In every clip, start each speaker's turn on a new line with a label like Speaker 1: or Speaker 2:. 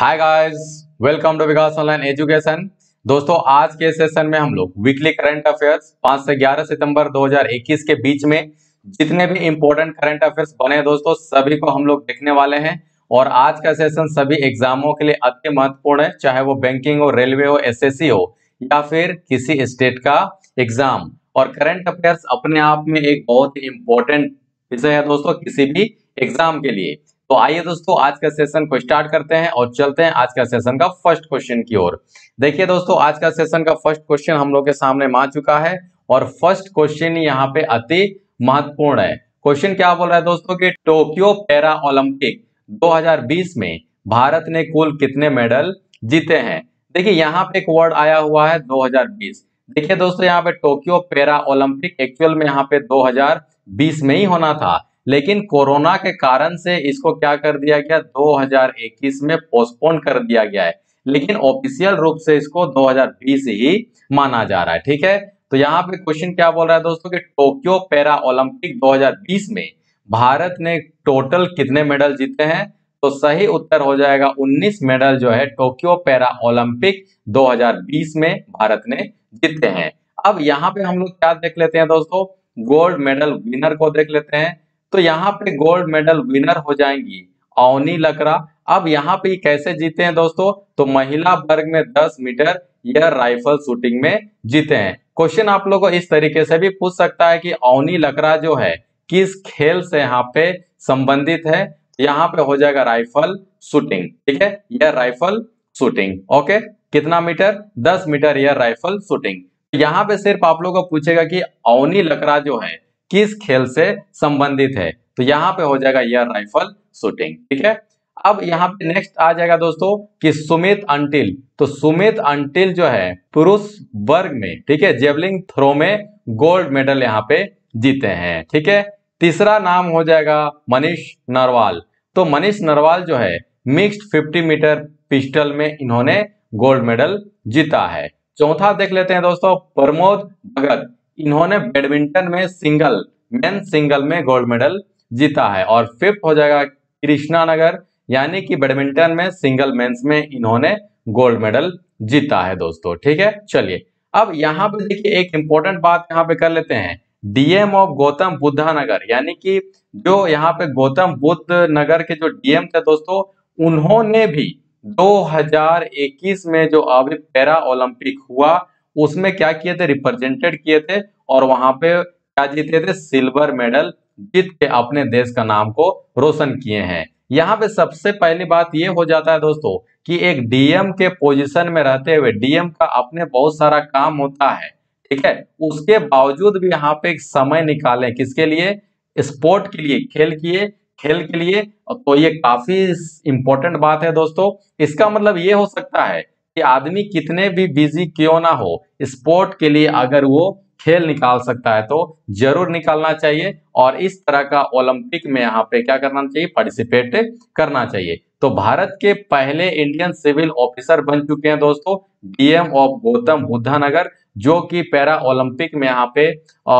Speaker 1: Hi guys welcome to Vikas online education दोस्तों, आज के सेशन में हम लोग वीकली करंट अफेयर्स 5 से 11 सितंबर 2021 के बीच में जितने भी इंपॉर्टेंट करंट अफेयर्स बने दोस्तों, सभी को हम लोग देखने वाले हैं। और आज का सेशन सभी एग्जामों के लिए अति महत्वपूर्ण है, चाहे वो बैंकिंग हो रेलवे हो एस हो, या फिर किसी स्टेट का एग्ज़ाम और करंट अफेयर्स अपने आप में एक बहुत ही इंपॉर्टेंट विषय है दोस्तों, किसी भी एग्ज़ाम के लिए। तो आइए दोस्तों, आज का सेशन को स्टार्ट करते हैं और चलते हैं आज का सेशन का फ़र्स्ट क्वेश्चन की ओर। देखिए दोस्तों, आज का सेशन का फ़र्स्ट क्वेश्चन हम लोग के सामने आ चुका है और फ़र्स्ट क्वेश्चन यहाँ पे अति महत्वपूर्ण है। क्वेश्चन क्या बोल रहा है दोस्तों कि टोक्यो पैरा ओलंपिक 2020 में भारत ने कुल कितने मेडल जीते हैं? देखिए, यहाँ पे एक वर्ड आया हुआ है 2020 देखिए दोस्तों, यहाँ पे टोक्यो पैरा ओलंपिक एक्चुअल में यहाँ पे 2020 में ही होना था। लेकिन कोरोना के कारण से इसको क्या कर दिया गया? 2021 में पोस्टपोन कर दिया गया है। लेकिन ऑफिशियल रूप से इसको 2020 ही माना जा रहा है, ठीक है? तो यहाँ पे क्वेश्चन क्या बोल रहा है दोस्तों कि टोक्यो पैरा ओलंपिक 2020 में भारत ने टोटल कितने मेडल जीते हैं? तो सही उत्तर हो जाएगा 19 मेडल जो है टोक्यो पैरा ओलंपिक 2020 में भारत ने जीते हैं। अब यहाँ पे हम लोग क्या देख लेते हैं दोस्तों? गोल्ड मेडल विनर को देख लेते हैं। तो यहाँ पे गोल्ड मेडल विनर हो जाएँगी। अवनी लकड़ा अब यहाँ पे कैसे जीते हैं दोस्तों? तो महिला वर्ग में 10 मीटर या राइफल शूटिंग में जीते हैं। क्वेश्चन आप लोगों को इस तरीके से भी पूछ सकता है कि अवनी लकड़ा जो है, किस खेल से यहाँ पे संबंधित है? यहाँ पे हो जाएगा राइफल शूटिंग ठीक है? एयर राइफल शूटिंग ओके कितना metre? 10 metre air rifle shooting यहाँ पे सिर्फ़ आप लोगों को पूछेगा कि अवनी लकड़ा जो है किस खेल से संबंधित है? तो यहाँ पे हो जाएगा यह राइफल शूटिंग ठीक है? अब यहाँ पे नेक्स्ट आ जाएगा दोस्तों कि सुमित अंटिल। तो सुमित अंटिल जो है, पुरुष वर्ग में, ठीक है? जेवलिंग थ्रो में गोल्ड मेडल यहाँ पे जीते हैं, ठीक है? तीसरा नाम हो जाएगा मनीष नरवाल। तो मनीष नरवाल जो है मिक्स्ड 50 मीटर पिस्टल में इन्होंने गोल्ड मेडल जीता है। चौथा देख लेते हैं दोस्तों, प्रमोद भगत। इन्होंने बैडमिंटन में सिंगल, मेन सिंगल में गोल्ड मेडल जीता है। और फिफ्थ हो जाएगा कृष्णा नगर यानी कि बैडमिंटन में सिंगल मेंस में इन्होंने गोल्ड मेडल जीता है दोस्तों, ठीक है? चलिए, अब यहाँ पे देखिए एक इंपॉर्टेंट बात यहाँ पे कर लेते हैं। डीएम ऑफ़ गौतम बुद्धा नगर यानी कि जो यहाँ पे गौतम बुद्ध नगर के जो डीएम थे दोस्तों, उन्होंने भी 2021 में जो अभी पैरा ओलंपिक हुआ उसमें क्या किए थे? रिप्रेजेंटेड किए थे और वहाँ पे क्या जीते थे? सिल्वर मेडल जीत के अपने देश का नाम को रोशन किए हैं। यहाँ पे सबसे पहली बात ये हो जाता है दोस्तों कि एक डीएम के पोजीशन में रहते हुए डीएम का अपने बहुत सारा काम होता है, ठीक है? उसके बावजूद भी यहाँ पे एक समय निकालें। किसके लिए? स्पोर्ट के लिए। खेल किए, खेल के लिए। तो ये काफ़ी इंपॉर्टेंट बात है दोस्तों। इसका मतलब ये हो सकता है कि आदमी कितने भी बिज़ी क्यों ना हो स्पोर्ट के लिए अगर वो खेल निकाल सकता है तो ज़रूर निकालना चाहिए और इस तरह का ओलंपिक में यहाँ पे क्या करना चाहिए पार्टिसिपेट करना चाहिए। तो भारत के पहले इंडियन सिविल ऑफिसर बन चुके हैं दोस्तों डीएम ऑफ़ गौतम बुद्धा नगर जो कि पैरा ओलंपिक में यहाँ पे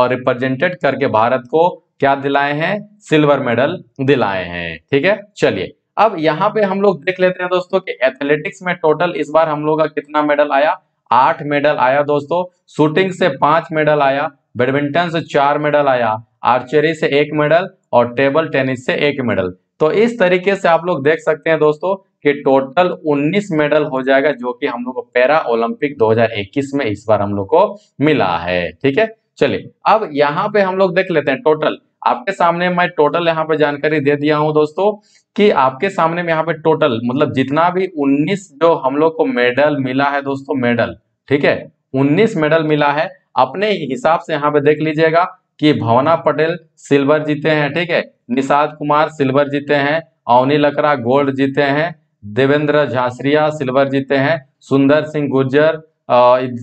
Speaker 1: रिप्रेजेंटेड करके भारत को क्या दिलाए हैं सिल्वर मेडल दिलाए हैं। ठीक है? चलिए। अब यहाँ पे हम लोग देख लेते हैं दोस्तों कि एथलेटिक्स में टोटल इस बार हम लोग का कितना मेडल आया? आठ मेडल आया दोस्तों। शूटिंग से पाँच मेडल आया बैडमिंटन से चार मेडल आया आर्चरी से एक मेडल और टेबल टेनिस से एक मेडल तो इस तरीके से आप लोग देख सकते हैं दोस्तों कि टोटल 19 मेडल हो जाएगा जो कि हम लोग को पैरा ओलंपिक 2021 में इस बार हम लोग को मिला है। ठीक है? चलिए, अब यहाँ पे हम लोग देख लेते हैं टोटल आपके सामने मैं टोटल यहाँ पे जानकारी दे दिया हूँ दोस्तों कि आपके सामने में यहाँ पे टोटल मतलब जितना भी 19 जो हम लोग को मेडल मिला है दोस्तों मेडल ठीक है? 19 मेडल मिला है, अपने हिसाब से यहाँ पे देख लीजिएगा कि भवना पटेल सिल्वर जीते हैं, ठीक है? निषाद कुमार सिल्वर जीते हैं, अवनी लकड़ा गोल्ड जीते हैं, देवेंद्र झांसरिया सिल्वर जीते हैं, सुंदर सिंह गुर्जर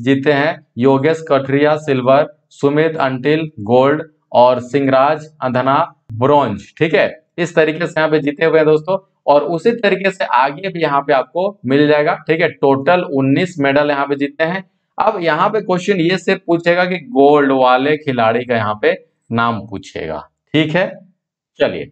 Speaker 1: जीते हैं, योगेश कठरिया सिल्वर, सुमित अंटिल गोल्ड और सिंगराज, अंधना ब्रॉन्ज ठीक है? इस तरीके से यहाँ पे जीते हुए हैं दोस्तों, और उसी तरीके से आगे भी यहाँ पे आपको मिल जाएगा, ठीक है? टोटल 19 मेडल यहाँ पे जीते हैं। अब यहाँ पे क्वेश्चन ये सिर्फ़ पूछेगा कि गोल्ड वाले खिलाड़ी का यहाँ पे नाम पूछेगा, ठीक है? चलिए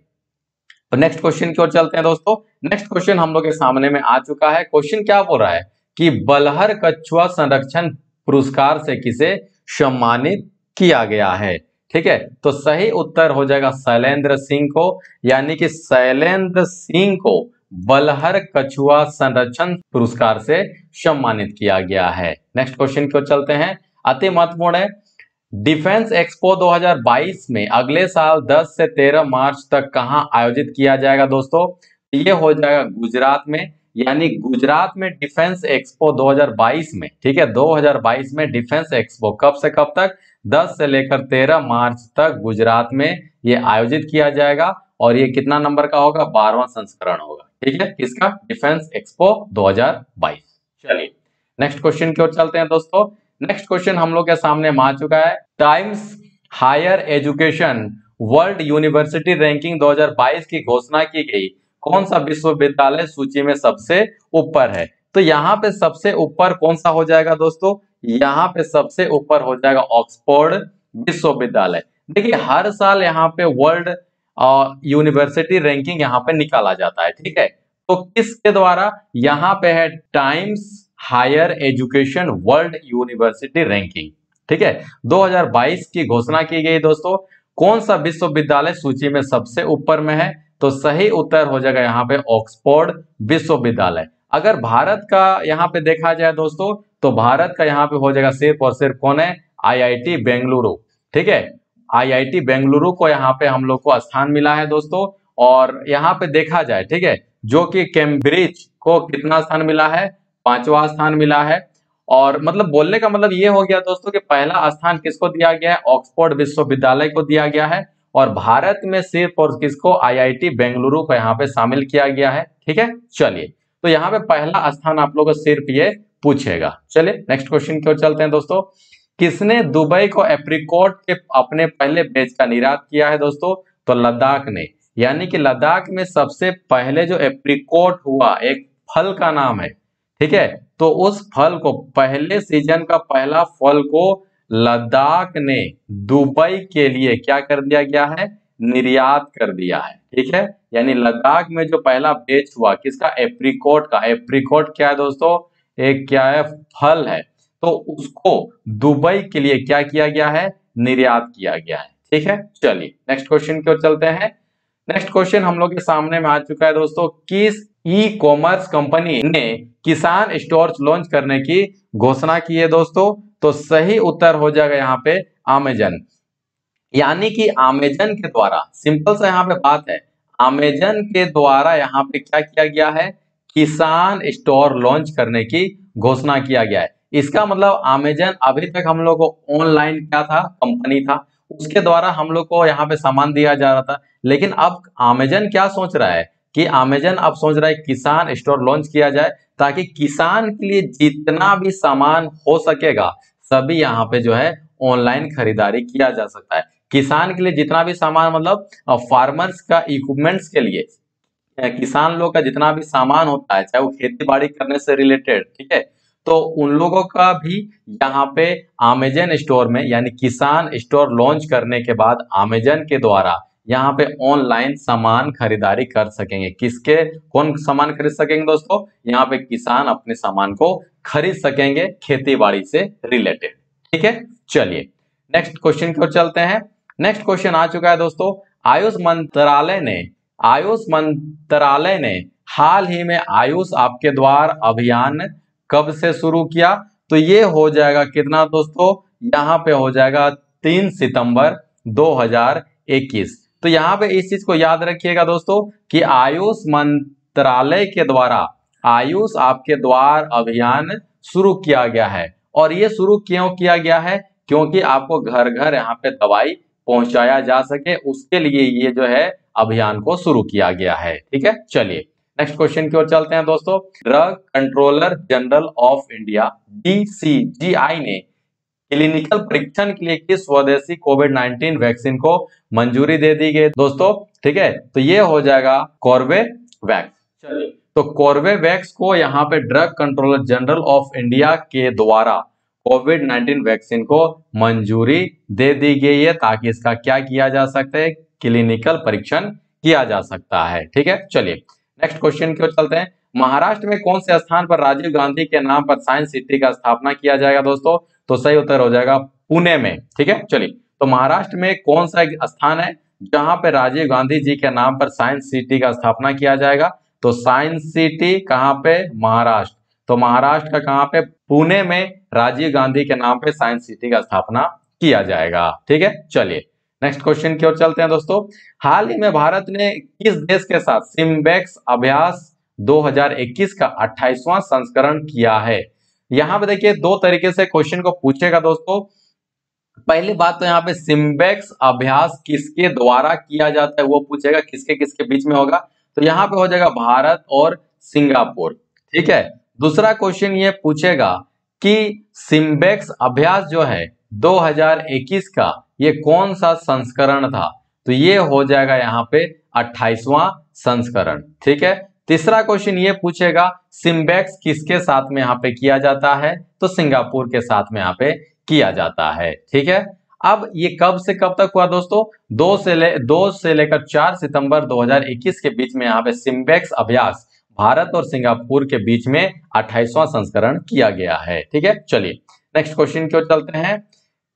Speaker 1: तो नेक्स्ट क्वेश्चन की ओर चलते हैं दोस्तों। नेक्स्ट क्वेश्चन हम लोग के सामने में आ चुका है। क्वेश्चन क्या बोल रहा है? कि बलहर कछुआ संरक्षण पुरस्कार से किसे सम्मानित किया गया है? ठीक है? तो सही उत्तर हो जाएगा शैलेंद्र सिंह को, यानी कि शैलेंद्र सिंह को बलहर कछुआ संरक्षण पुरस्कार से सम्मानित किया गया है। नेक्स्ट क्वेश्चन की ओर चलते हैं। अति महत्वपूर्ण है। डिफेंस एक्सपो 2022 में अगले साल 10 से 13 मार्च तक कहाँ आयोजित किया जाएगा दोस्तों? ये हो जाएगा गुजरात में, यानी गुजरात में डिफेंस एक्सपो 2022 में, ठीक है? 2022 में डिफेंस एक्सपो कब से कब तक? 10 से लेकर 13 मार्च तक गुजरात में ये आयोजित किया जाएगा और ये कितना नंबर का होगा? बारहवां संस्करण होगा। ठीक है? इसका डिफेंस एक्सपो 2022 चलिए, नेक्स्ट क्वेश्चन की ओर चलते हैं दोस्तों। नेक्स्ट क्वेश्चन हम लोग के सामने आ चुका है। Times higher education world university ranking 2022 की घोषणा की गई। कौन सा विश्वविद्यालय सूची में सबसे ऊपर है? तो यहाँ पे सबसे ऊपर कौन सा हो जाएगा दोस्तों? यहाँ पे सबसे ऊपर हो जाएगा ऑक्सफोर्ड विश्वविद्यालय। देखिए, हर साल यहाँ पे वर्ल्ड यूनिवर्सिटी रैंकिंग यहाँ पे निकाला जाता है, ठीक है? तो किसके द्वारा? यहाँ पे है Times higher education world university ranking, ठीक है? 2022 की घोषणा की गई दोस्तों, कौन सा विश्वविद्यालय सूची में सबसे ऊपर में है? तो सही उत्तर हो जाएगा यहाँ पे ऑक्सफोर्ड विश्वविद्यालय। अगर भारत का यहाँ पे देखा जाए दोस्तों तो भारत का यहाँ पे हो जाएगा सिर्फ़ और सिर्फ़ कौन है? आईआईटी बेंगलुरु ठीक है? आईआईटी बेंगलुरु को यहाँ पे हम लोग को स्थान मिला है दोस्तों, और यहाँ पे देखा जाए, ठीक है? जो कि कैम्ब्रिज को कितना स्थान मिला है? पांचवा स्थान मिला है। और मतलब बोलने का मतलब ये हो गया दोस्तों कि पहला स्थान किसको दिया गया है? ऑक्सफोर्ड विश्वविद्यालय को दिया गया है, और भारत में सिर्फ़ और किसको? आईआईटी बेंगलुरु को यहाँ पे शामिल किया गया है। ठीक है? चलिए तो यहाँ पे पहला स्थान आप लोग को सिर्फ़ ये पूछेगा। चलिए नेक्स्ट क्वेश्चन की ओर चलते हैं दोस्तों। किसने दुबई को एप्रिकॉट के अपने पहले बेच का निर्यात किया है दोस्तों? तो लद्दाख ने। यानी कि लद्दाख में सबसे पहले जो एप्रिकॉट हुआ, एक फल का नाम है। ठीक है? तो उस फल को, पहले सीज़न का पहला फल को लद्दाख ने दुबई के लिए क्या कर दिया गया है? निर्यात कर दिया है। ठीक है? यानी लद्दाख में जो पहला बेच हुआ, किसका? एप्रिकॉट का। एप्रिकॉट क्या है दोस्तों? एक क्या है? फल है। तो उसको दुबई के लिए क्या किया गया है? निर्यात किया गया है। ठीक है? चलिए नेक्स्ट क्वेश्चन की ओर चलते हैं। नेक्स्ट क्वेश्चन हम लोग के सामने में आ चुका है दोस्तों। किस ई कॉमर्स कंपनी ने किसान स्टोर लॉन्च करने की घोषणा की है दोस्तों? तो सही उत्तर हो जाएगा यहाँ पे अमेजन यानी कि अमेजन के द्वारा सिंपल सा यहाँ पे बात है। अमेजन के द्वारा यहाँ पे क्या किया गया है? किसान स्टोर लॉन्च करने की घोषणा किया गया है। इसका मतलब अमेजन अभी तक हम लोग को ऑनलाइन क्या था? कंपनी था। उसके द्वारा हम लोग को यहाँ पे सामान दिया जा रहा था। लेकिन अब अमेजन क्या सोच रहा है कि अमेजन अब सोच रहा है किसान स्टोर लॉन्च किया जाए ताकि किसान के लिए जितना भी सामान हो सकेगा, सभी यहाँ पे जो है ऑनलाइन खरीदारी किया जा सकता है। किसान के लिए जितना भी सामान मतलब फार्मर्स का इक्विपमेंट्स के लिए किसान लोग का जितना भी सामान होता है, चाहे वो खेती बाड़ी करने से रिलेटेड ठीक है? तो उन लोगों का भी यहाँ पे अमेजन स्टोर में, यानी किसान स्टोर लॉन्च करने के बाद अमेजन के द्वारा यहाँ पे ऑनलाइन सामान खरीदारी कर सकेंगे। किसके? कौन सामान खरीद सकेंगे दोस्तों? यहाँ पे किसान अपने सामान को खरीद सकेंगे खेती बाड़ी से रिलेटेड ठीक है? चलिए नेक्स्ट क्वेश्चन की ओर चलते हैं। नेक्स्ट क्वेश्चन आ चुका है दोस्तों। आयुष मंत्रालय ने आयुष मंत्रालय ने हाल ही में आयुष आपके द्वार अभियान कब से शुरू किया? तो ये हो जाएगा कितना दोस्तों? यहाँ पे हो जाएगा तीन सितंबर 2021 तो यहाँ पे इस चीज़ को याद रखिएगा दोस्तों कि आयुष मंत्रालय के द्वारा आयुष आपके द्वार अभियान शुरू किया गया है। और ये शुरू क्यों किया गया है? क्योंकि आपको घर घर यहाँ पे दवाई पहुँचाया जा सके। उसके लिए ये जो है अभियान को शुरू किया गया है। ठीक है? चलिए नेक्स्ट क्वेश्चन की ओर चलते हैं दोस्तों। Drug controller general of India DCGI ने क्लिनिकल परीक्षण के लिए किस स्वदेशी कोविड 19 वैक्सीन को मंजूरी दे दी गई? दोस्तों, ठीक है? तो ये हो जाएगा कॉर्बेवैक्स चलिए तो कॉर्बेवैक्स को यहाँ पे drug controller general of India के द्वारा कोविड 19 वैक्सीन को मंजूरी दे दी गई है, ताकि इसका क्या किया जा सकता है? क्लिनिकल परीक्षण किया जा सकता है। ठीक है? चलिए नेक्स्ट क्वेश्चन की ओर चलते हैं। महाराष्ट्र में कौन से स्थान पर राजीव गांधी के नाम पर साइंस सिटी का स्थापना किया जाएगा दोस्तों? तो सही उत्तर हो जाएगा पुणे में। ठीक है? चलिए तो महाराष्ट्र में कौन सा स्थान है जहाँ पर राजीव गांधी जी के नाम पर साइंस सिटी का स्थापना किया जाएगा? तो साइंस सिटी कहाँ पे? महाराष्ट्र। तो महाराष्ट्र का कहाँ पे? पुणे में राजीव गांधी के नाम पे साइंस सिटी का स्थापना किया जाएगा। ठीक है? चलिए नेक्स्ट क्वेश्चन की ओर चलते हैं दोस्तों। हाल ही में भारत ने किस देश के साथ सिम्बेक्स अभ्यास 2021 का 28वां संस्करण किया है। यहाँ पे देखिए, दो तरीके से क्वेश्चन को पूछेगा दोस्तों। पहली बात तो यहाँ पे सिम्बेक्स अभ्यास किसके द्वारा किया जाता है वो पूछेगा, किसके किसके बीच में होगा। तो यहाँ पे हो जाएगा भारत और सिंगापुर, ठीक है। दूसरा क्वेश्चन ये पूछेगा कि सिम्बेक्स अभ्यास जो है 2021 का ये कौन सा संस्करण था? तो ये हो जाएगा यहाँ पे 28वां संस्करण, ठीक है? तीसरा क्वेश्चन ये पूछेगा, सिम्बेक्स किसके साथ में यहाँ पे किया जाता है? तो सिंगापुर के साथ में यहाँ पे किया जाता है, ठीक है? अब ये कब से कब तक हुआ दोस्तों? दो से ले, दो से लेकर चार सितंबर 2021 के बीच में यहाँ पे सिम्बेक्स अभ्यास भारत और सिंगापुर के बीच में अट्ठाईसवां संस्करण किया गया है, ठीक है? चलिए नेक्स्ट क्वेश्चन की ओर चलते हैं।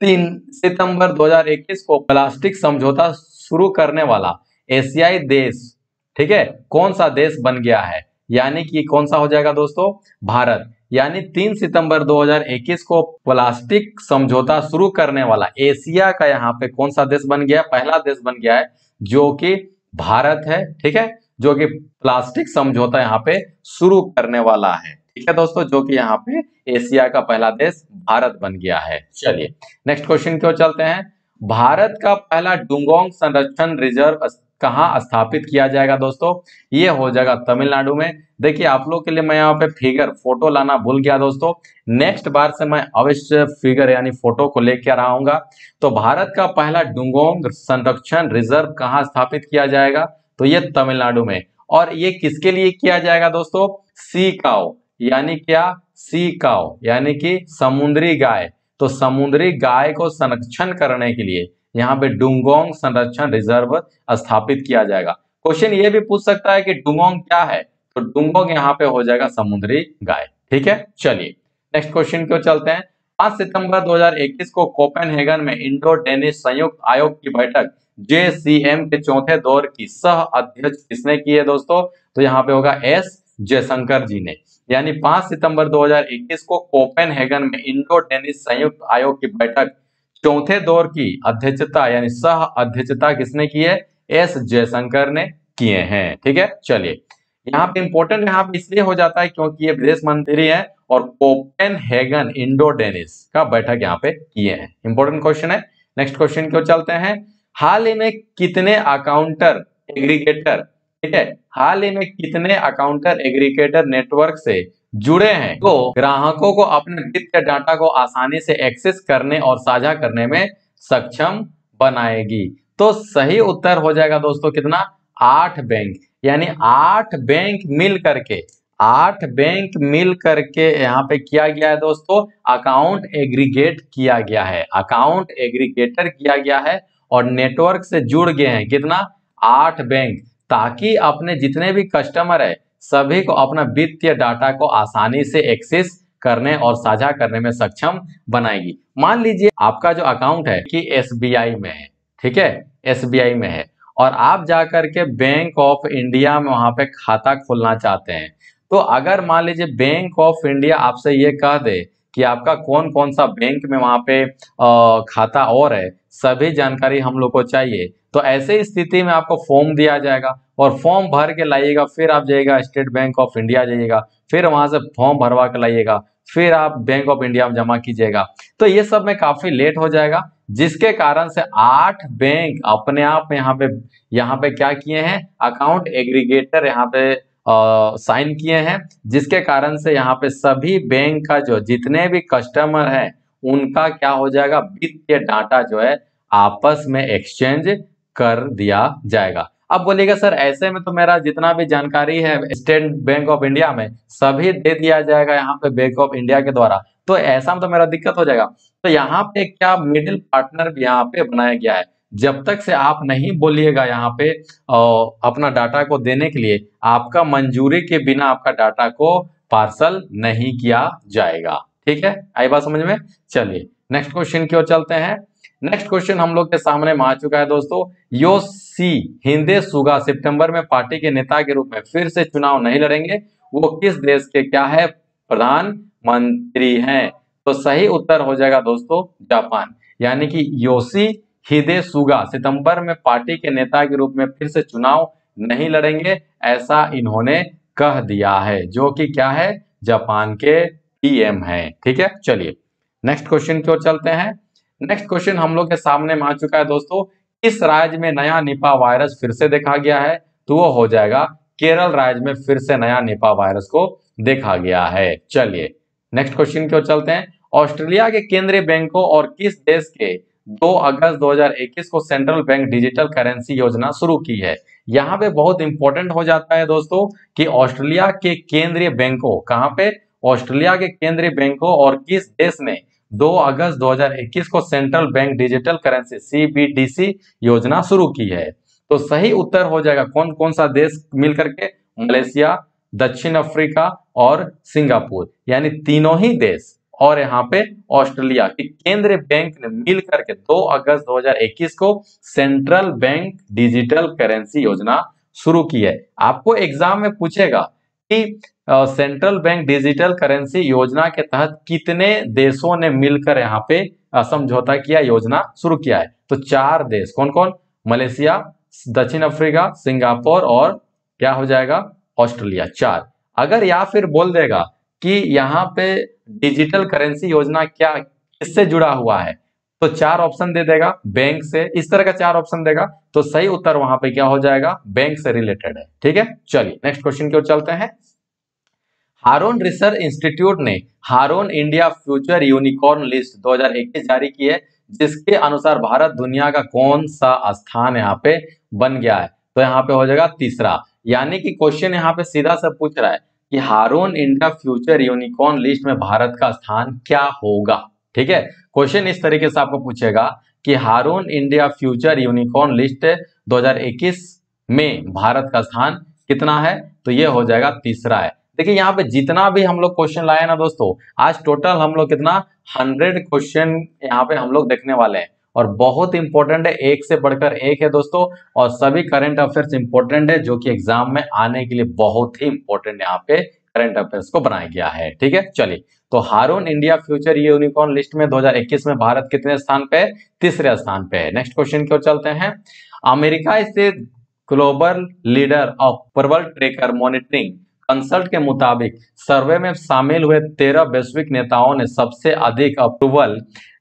Speaker 1: तीन सितंबर 2021 को प्लास्टिक समझौता शुरू करने वाला एशियाई देश, ठीक है, कौन सा देश बन गया है? यानी कि कौन सा हो जाएगा दोस्तों? भारत। यानी 3 सितंबर 2021 को प्लास्टिक समझौता शुरू करने वाला एशिया का यहाँ पे कौन सा देश बन गया? पहला देश बन गया है, जो कि भारत है, ठीक है, जो कि प्लास्टिक समझौता यहाँ पे शुरू करने वाला है। ठीक है दोस्तों जो कि यहाँ पे एशिया का पहला देश भारत बन गया है। चलिए। नेक्स्ट क्वेश्चन की ओर चलते हैं। भारत का पहला डुंगोंग संरक्षण रिज़र्व कहाँ स्थापित किया जाएगा दोस्तों? ये हो जाएगा तमिलनाडु में। देखिए आप लोग के लिए मैं यहाँ पे फिगर फ़ोटो लाना भूल गया दोस्तों। नेक्स्ट बार से मैं अवश्य फिगर यानी फ़ोटो को लेकर आऊँगा तो भारत का पहला डुंगोंग संरक्षण रिज़र्व कहाँ स्थापित किया जाएगा? तो ये तमिलनाडु में। और ये किसके लिए किया जाएगा दोस्तों? सी काओ यानी क्या? सी काओ यानी कि समुद्री गाय। तो समुद्री गाय को संरक्षण करने के लिए यहाँ पे डुंगोंग संरक्षण रिज़र्व स्थापित किया जाएगा। क्वेश्चन ये भी पूछ सकता है कि डुंगोंग क्या है? तो डुंगोंग यहाँ पे हो जाएगा समुद्री गाय। ठीक है? चलिए नेक्स्ट क्वेश्चन क्यों चलते हैं। पाँच सितंबर 2021 को कोपेनहेगन में इंडो डेनिश संयुक्त आयोग की बैठक जेसीएम के चौथे दौर की सह अध्यक्ष किसने की है दोस्तों? तो यहाँ पे होगा एस. जयशंकर जी ने। यानी 5 सितंबर 2021 को कोपेनहेगन में इंडो डेनिश संयुक्त आयोग की बैठक, चौथे दौर की अध्यक्षता यानी सह अध्यक्षता किसने की है? एस जयशंकर ने किए हैं। ठीक है, चलिए। यहाँ पे इंपोर्टेंट यहाँ पे इसलिए हो जाता है क्योंकि ये विदेश मंत्री है और कोपेन हेगन इंडो डेनिस का बैठक यहाँ पे किए हैं। इंपोर्टेंट क्वेश्चन है। नेक्स्ट क्वेश्चन क्यों चलते हैं। हाल ही में कितने अकाउंटर एग्रीगेटर ठीक है? हाल ही में कितने अकाउंटर एग्रीगेटर नेटवर्क से जुड़े हैं? तो ग्राहकों को अपने वित्तीय डाटा को आसानी से एक्सेस करने और साझा करने में सक्षम बनाएगी। तो सही उत्तर हो जाएगा दोस्तों कितना? आठ बैंक यानी आठ बैंक मिल करके, आठ बैंक मिल करके यहाँ पे किया गया है दोस्तों। अकाउंट एग्रीगेट किया गया है। अकाउंट एग्रीगेटर किया गया है और नेटवर्क से जुड़ गए हैं कितना? आठ बैंक ताकि अपने जितने भी कस्टमर है, सभी को अपना वित्तीय डाटा को आसानी से एक्सेस करने और साझा करने में सक्षम बनाएगी। मान लीजिए आपका जो अकाउंट है कि एसबीआई में है, ठीक है? एसबीआई में है और आप जाकर के बैंक ऑफ़ इंडिया में वहाँ पे खाता खोलना चाहते हैं तो अगर मान लीजिए बैंक ऑफ़ इंडिया आपसे ये कह दे कि आपका कौन कौन सा बैंक में वहाँ पे खाता और है, सभी जानकारी हम लोग को चाहिए। तो ऐसे स्थिति में आपको फॉर्म दिया जाएगा और फॉर्म भर के लाइएगा, फिर आप जाइएगा स्टेट बैंक ऑफ़ इंडिया जाइएगा, फिर वहाँ से फॉर्म भरवा के लाइएगा, फिर आप बैंक ऑफ़ इंडिया में जमा कीजिएगा। तो ये सब में काफ़ी लेट हो जाएगा, जिसके कारण से आठ बैंक अपने आप यहाँ पे यहाँ पे क्या किए हैं, अकाउंट एग्रीगेटर यहाँ पे साइन किए हैं, जिसके कारण से यहाँ पे सभी बैंक का जो जितने भी कस्टमर है, उनका क्या हो जाएगा, वित्तीय डाटा जो है, आपस में एक्सचेंज कर दिया जाएगा। अब बोलिएगा, सर, ऐसे में तो मेरा जितना भी जानकारी है, स्टेट बैंक ऑफ़ इंडिया में, सभी दे दिया जाएगा यहाँ पे बैंक ऑफ़ इंडिया के द्वारा। तो ऐसा में तो मेरा दिक्कत हो जाएगा। तो यहाँ पे क्या मिडिल पार्टनर भी यहाँ पे बनाया गया है। जब तक से आप नहीं बोलिएगा यहाँ पे अपना डाटा को देने के लिए, आपका मंजूरी के बिना आपका डाटा को पार्सल नहीं किया जाएगा। ठीक है? आई बात समझ में? चलिए, नेक्स्ट क्वेश्चन की ओर चलते हैं। नेक्स्ट क्वेश्चन हम लोग के सामने में आ चुका है दोस्तों। यो सी हिंदे सुगा सितंबर में पार्टी के नेता के रूप में फिर से चुनाव नहीं लड़ेंगे। वो किस देश के क्या है? प्रधानमंत्री हैं। तो सही उत्तर हो जाएगा दोस्तों, जापान। यानी कि योशी हिदे सुगा, सितंबर में पार्टी के नेता के रूप में फिर से चुनाव नहीं लड़ेंगे, ऐसा इन्होंने कह दिया है, जो कि क्या है? जापान के पीएम है, ठीक है? चलिए नेक्स्ट क्वेश्चन की ओर चलते हैं। नेक्स्ट क्वेश्चन हम लोग के सामने में आ चुका है दोस्तों, किस राज्य में नया निपा वायरस फिर से देखा गया है? तो वो हो जाएगा, केरल राज्य में फिर से नया निपा वायरस को देखा गया है। चलिए नेक्स्ट क्वेश्चन की ओर चलते हैं। ऑस्ट्रेलिया के केंद्रीय बैंकों और किस देश के 2 अगस्त 2021 को सेंट्रल बैंक डिजिटल करेंसी योजना शुरू की है। यहाँ पे बहुत इंपॉर्टेंट हो जाता है दोस्तों कि ऑस्ट्रेलिया के केंद्रीय बैंकों, कहाँ पे? ऑस्ट्रेलिया के केंद्रीय बैंकों और किस देश ने 2 अगस्त 2021 को central bank digital currency CBDC योजना शुरू की है। तो सही उत्तर हो जाएगा कौन कौन सा देश मिलकर के? मलेशिया, दक्षिण अफ्रीका और सिंगापुर, यानी तीनों ही देश। और यहाँ पे ऑस्ट्रेलिया के केंद्रीय बैंक ने मिल करके 2 अगस्त 2021 को सेंट्रल बैंक डिजिटल करेंसी योजना शुरू की है। आपको एग्ज़ाम में पूछेगा कि सेंट्रल बैंक डिजिटल करेंसी योजना के तहत कितने देशों ने मिलकर यहाँ पे समझौता किया, योजना शुरू किया है। तो चार देश कौन कौन मलेशिया, दक्षिण अफ्रीका, सिंगापुर और क्या हो जाएगा? ऑस्ट्रेलिया। चार। अगर या फिर बोल देगा कि यहाँ पे डिजिटल करेंसी योजना क्या, किससे जुड़ा हुआ है? तो चार ऑप्शन दे देगा बैंक से, इस तरह का चार ऑप्शन देगा तो सही उत्तर वहाँ पे क्या हो जाएगा? बैंक से रिलेटेड है, ठीक है? चलिए नेक्स्ट क्वेश्चन की ओर चलते हैं। हारोन रिसर्च इंस्टीट्यूट ने Hurun India future unicorn list 2021 जारी की है, जिसके अनुसार भारत दुनिया का कौन सा स्थान यहाँ पे बन गया है? तो यहाँ पे हो जाएगा तीसरा, यानी कि क्वेश्चन यहाँ पे सीधा से पूछ रहा है कि Hurun India future unicorn list में भारत का स्थान क्या होगा? ठीक है? क्वेश्चन इस तरीके से आपको पूछेगा कि Hurun India future unicorn list 2021 में भारत का स्थान कितना है? तो ये हो जाएगा तीसरा है। देखिए, यहाँ पे जितना भी हम लोग क्वेश्चन लाए ना दोस्तों, आज टोटल हम लोग कितना? हंड्रेड क्वेश्चन यहाँ पे हम लोग देखने वाले हैं। और बहुत इंपॉर्टेंट है, एक से बढ़कर एक है दोस्तों। और सभी करंट अफेयर्स इंपॉर्टेंट है, जो कि एग्ज़ाम में आने के लिए बहुत ही इंपॉर्टेंट यहाँ पे करंट अफेयर्स को बनाया गया है, ठीक है? चलिए तो Hurun India future unicorn list में 2021 में भारत कितने स्थान पे तीसरे स्थान पे है। नेक्स्ट क्वेश्चन की ओर चलते हैं। अमेरिका स्थित ग्लोबल लीडर ऑफ़ प्रबल ट्रेकर मॉनिटरिंग कंसल्ट के मुताबिक सर्वे में शामिल हुए तेरह वैश्विक नेताओं ने सबसे अधिक अप्रूवल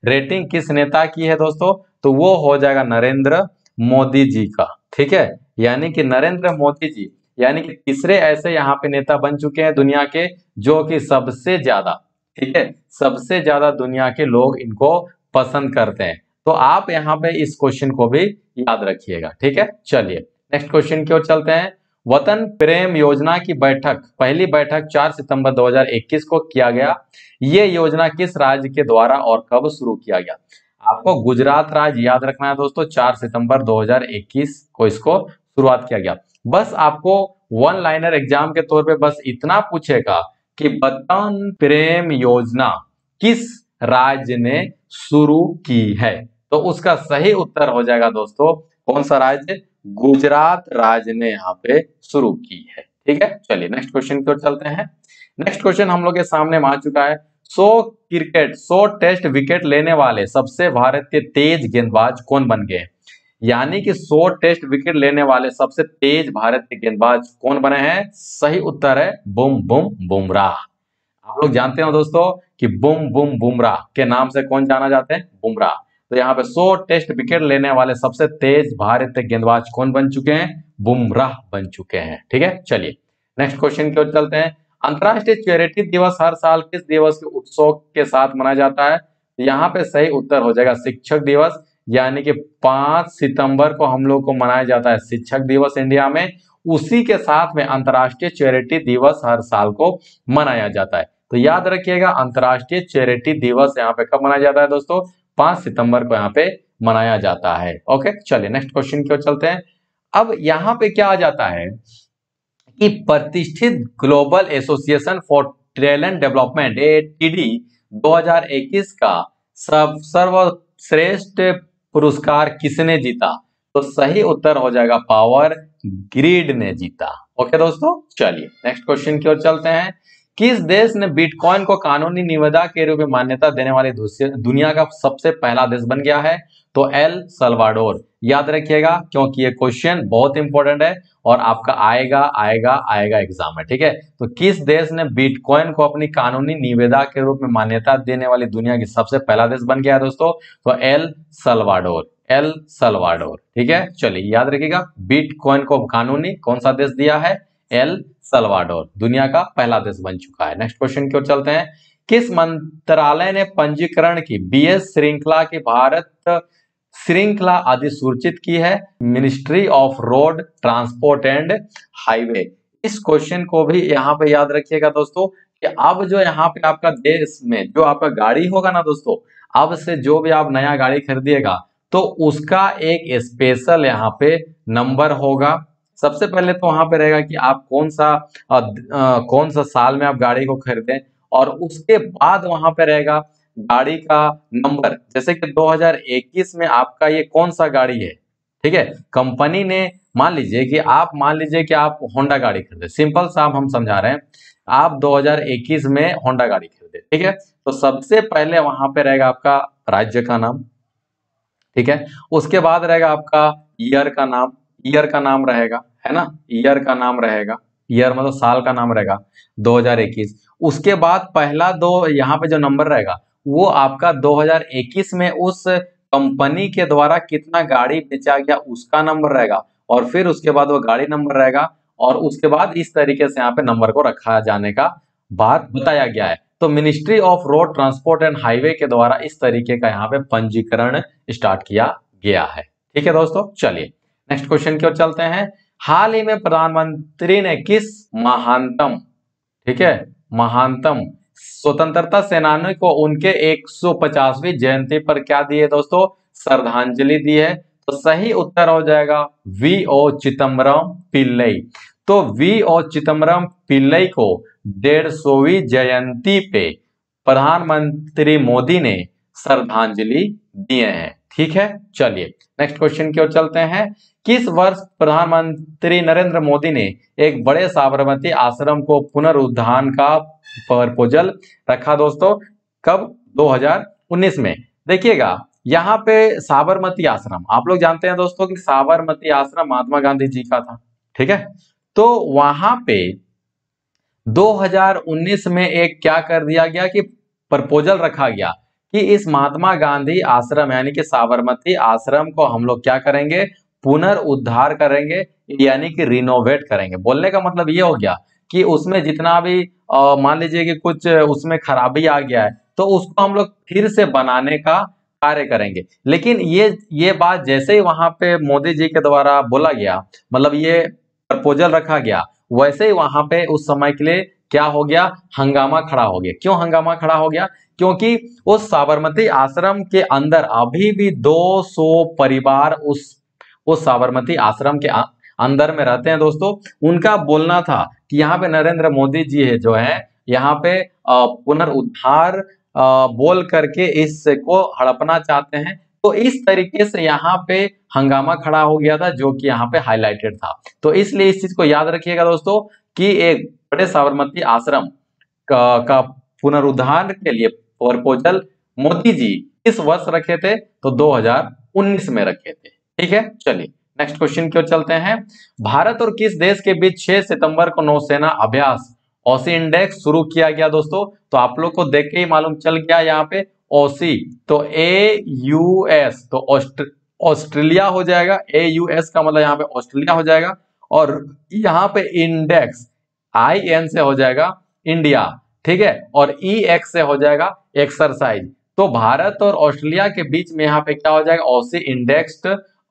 Speaker 1: रेटिंग किस नेता की है दोस्तों? तो वो हो जाएगा नरेंद्र मोदी जी का, ठीक है? यानी कि नरेंद्र मोदी जी, यानी कि तीसरे ऐसे यहाँ पे नेता बन चुके हैं दुनिया के जो कि सबसे ज़्यादा, ठीक है? सबसे ज़्यादा दुनिया के लोग इनको पसंद करते हैं। तो आप यहाँ पे इस क्वेश्चन को भी याद रखिएगा, ठीक है? चलिए, नेक्स्ट क्वेश्चन की ओर चलते हैं। वतन प्रेम योजना की बैठक, पहली बैठक 4 सितंबर 2021 को किया गया। ये योजना किस राज्य के द्वारा और कब शुरू किया गया? आपको गुजरात राज्य याद रखना है दोस्तों 4 सितंबर 2021 को इसको शुरुआत किया गया। बस आपको वन लाइनर एग्ज़ाम के तौर पे बस इतना पूछेगा कि वतन प्रेम योजना किस राज्य ने शुरू की है? तो उसका सही उत्तर हो जाएगा दोस्तों, कौन सा राज्य? गुजरात राज्य ने यहाँ पे शुरू की है। ठीक है? चलिए नेक्स्ट क्वेश्चन की ओर चलते हैं। नेक्स्ट क्वेश्चन हम लोग के सामने आ चुका है। So cricket so test wicket लेने वाले सबसे भारत के तेज गेंदबाज कौन बन गए? यानी कि सो टेस्ट विकेट लेने वाले सबसे तेज भारत के गेंदबाज कौन बने हैं? सही उत्तर है बुम बुम बुमराह। आप लोग जानते हो दोस्तों कि बुम बुम बुमराह के नाम से कौन जाना जाते हैं? बुमराह। तो यहाँ पे 100 टेस्ट विकेट लेने वाले सबसे तेज भारतीय गेंदबाज कौन बन चुके हैं? बुमराह बन चुके हैं। ठीक है? चलिए नेक्स्ट क्वेश्चन की ओर चलते हैं। अंतरराष्ट्रीय चैरिटी दिवस हर साल किस दिवस के उत्सव के साथ मनाया जाता है? यहाँ पे सही उत्तर हो जाएगा शिक्षक दिवस, यानी कि पाँच सितंबर को हम लोग को मनाया जाता है शिक्षक दिवस इंडिया में। उसी के साथ में अंतरराष्ट्रीय चैरिटी दिवस हर साल को मनाया जाता है। तो याद रखिएगा, अंतरराष्ट्रीय चैरिटी दिवस यहाँ पे कब मनाया जाता है दोस्तों? पाँच सितंबर को यहाँ पे मनाया जाता है। ओके चलिए नेक्स्ट क्वेश्चन की ओर चलते हैं। अब यहाँ पे क्या आ जाता है कि प्रतिष्ठित global association for talent development A T D 2021 का सब सर्वश्रेष्ठ पुरस्कार किसने जीता? तो सही उत्तर हो जाएगा पावर ग्रिड ने जीता। ओके दोस्तों, चलिए नेक्स्ट क्वेश्चन की ओर चलते हैं। किस देश ने बिटकॉइन को कानूनी निविदा के रूप में मान्यता देने वाली दुनिया का सबसे पहला देश बन गया है? तो एल सलवाडोर। याद रखिएगा, क्योंकि ये क्वेश्चन बहुत इंपॉर्टेंट है और आपका आएगा आएगा आएगा एग्ज़ाम में, ठीक है? तो किस देश ने बिटकॉइन को अपनी कानूनी निविदा के रूप में मान्यता देने वाली दुनिया की सबसे पहला देश बन गया है दोस्तों? तो एल सलवाडोर एल सलवाडोर, ठीक है? चलिए, याद रखिएगा, बिटकॉइन को कानूनी कौन सा देश दिया है? एल सलवाडोर दुनिया का पहला देश बन चुका है। नेक्स्ट क्वेश्चन की ओर चलते हैं। किस मंत्रालय ने पंजीकरण की बीएस श्रृंखला की भारत श्रृंखला अधिसूचित की है? Ministry of road transport and highway इस क्वेश्चन को भी यहाँ पे याद रखिएगा दोस्तों कि अब जो यहाँ पे आपका देश में जो आपका गाड़ी होगा ना दोस्तों, अब से जो भी आप नया गाड़ी खरीदिएगा तो उसका एक स्पेशल यहाँ पे नंबर होगा। सबसे पहले तो वहाँ पे रहेगा कि आप कौन सा आ, आ, कौन सा साल में आप गाड़ी को खरीदें और उसके बाद वहाँ पे रहेगा गाड़ी का नंबर। जैसे कि 2021 में आपका ये कौन सा गाड़ी है? ठीक है? कंपनी ने मान लीजिए कि आप मान लीजिए कि आप होंडा गाड़ी खरीदे। सिंपल साहब हम समझा रहे हैं। आप 2021 में होंडा गाड़ी खरीदे। ठीक है? तो सबसे पहले वहाँ पे रहेगा आपका राज्य का नाम। ठीक है? उसके बाद रहेगा आपका ईयर का नाम। ईयर का नाम रहेगा। है ना? ईयर का नाम रहेगा। ईयर मतलब साल का नाम रहेगा 2021 उसके बाद पहला दो, यहाँ पे जो नंबर रहेगा, वो आपका 2021 में उस कंपनी के द्वारा कितना गाड़ी बेचा गया, उसका नंबर रहेगा। और फिर उसके बाद वो गाड़ी नंबर रहेगा, और उसके बाद इस तरीके से यहाँ पे नंबर को रखा जाने का बात बताया गया है। तो ministry of road transport and highway के द्वारा इस तरीके का यहाँ पे पंजीकरण स्टार्ट किया गया है। ठीक है दोस्तों? चलिए नेक्स्ट क्वेश्चन की ओर चलते हैं। हाल ही में प्रधानमंत्री ने किस महानतम, ठीक है, महानतम स्वतंत्रता सेनानी को उनके 150वीं जयंती पर क्या दिए दोस्तों? श्रद्धांजलि दी है। तो सही उत्तर हो जाएगा वी ओ चिदम्बरम पिल्लई। तो वी ओ चिदम्बरम पिल्लई को डेढ़ सौवीं जयंती पे प्रधानमंत्री मोदी ने श्रद्धांजलि दिए हैं। ठीक है? चलिए नेक्स्ट क्वेश्चन की ओर चलते हैं। किस वर्ष प्रधानमंत्री नरेंद्र मोदी ने एक बड़े साबरमती आश्रम को पुनरुद्धान का प्रपोजल रखा दोस्तों? कब? 2019 में। देखिएगा, यहाँ पे साबरमती आश्रम, आप लोग जानते हैं दोस्तों कि साबरमती आश्रम महात्मा गांधी जी का था, ठीक है? तो वहाँ पे 2019 में एक क्या कर दिया गया कि प्रपोजल रखा गया कि इस महात्मा गांधी आश्रम, यानी कि साबरमती आश्रम को हम लोग क्या करेंगे? पुनर्उद्धार करेंगे, यानी कि रिनोवेट करेंगे। बोलने का मतलब ये हो गया कि उसमें जितना भी मान लीजिए कि कुछ उसमें खराबी आ गया है तो उसको हम लोग फिर से बनाने का कार्य करेंगे। लेकिन ये ये बात जैसे ही वहाँ पे मोदी जी के द्वारा बोला गया मतलब ये प्रपोजल रखा गया, वैसे ही वहाँ पे उस समय के लिए क्या हो गया? हंगामा खड़ा हो गया। क्यों हंगामा खड़ा हो गया? क्योंकि उस साबरमती आश्रम के अंदर अभी भी 200 परिवार उस उस साबरमती आश्रम के अंदर में रहते हैं दोस्तों। उनका बोलना था कि यहाँ पे नरेंद्र मोदी जी है जो है यहाँ पे पुनरुद्धार बोल करके इसको हड़पना चाहते हैं। तो इस तरीके से यहाँ पे हंगामा खड़ा हो गया था जो कि यहाँ पे हाईलाइटेड था। तो इसलिए इस चीज़ को याद रखिएगा दोस्तों कि एक बड़े साबरमती आश्रम का, का पुनरुद्धार के लिए प्रपोजल मोदी जी किस वर्ष रखे थे? तो 2019 में रखे थे। ठीक है? चलिए नेक्स्ट क्वेश्चन की ओर चलते हैं। भारत और किस देश के बीच 6 सितंबर को नौसेना अभ्यास, ओसी इंडेक्स शुरू किया गया दोस्तों? तो आप लोग को देख के ही मालूम चल गया यहाँ पे ओसी। तो ए यू एस तो ऑस्ट्रेलिया हो जाएगा। ए यू एस का मतलब यहाँ पे ऑस्ट्रेलिया हो जाएगा। और यहाँ पे इंडेक्स आई एन से हो जाएगा। इंडिया ठीक है? और ई e एक्स से हो जाएगा एक्सरसाइज तो भारत और ऑस्ट्रेलिया के बीच में यहाँ पे क्या हो जाएगा? ओसी इंडेक्स्ड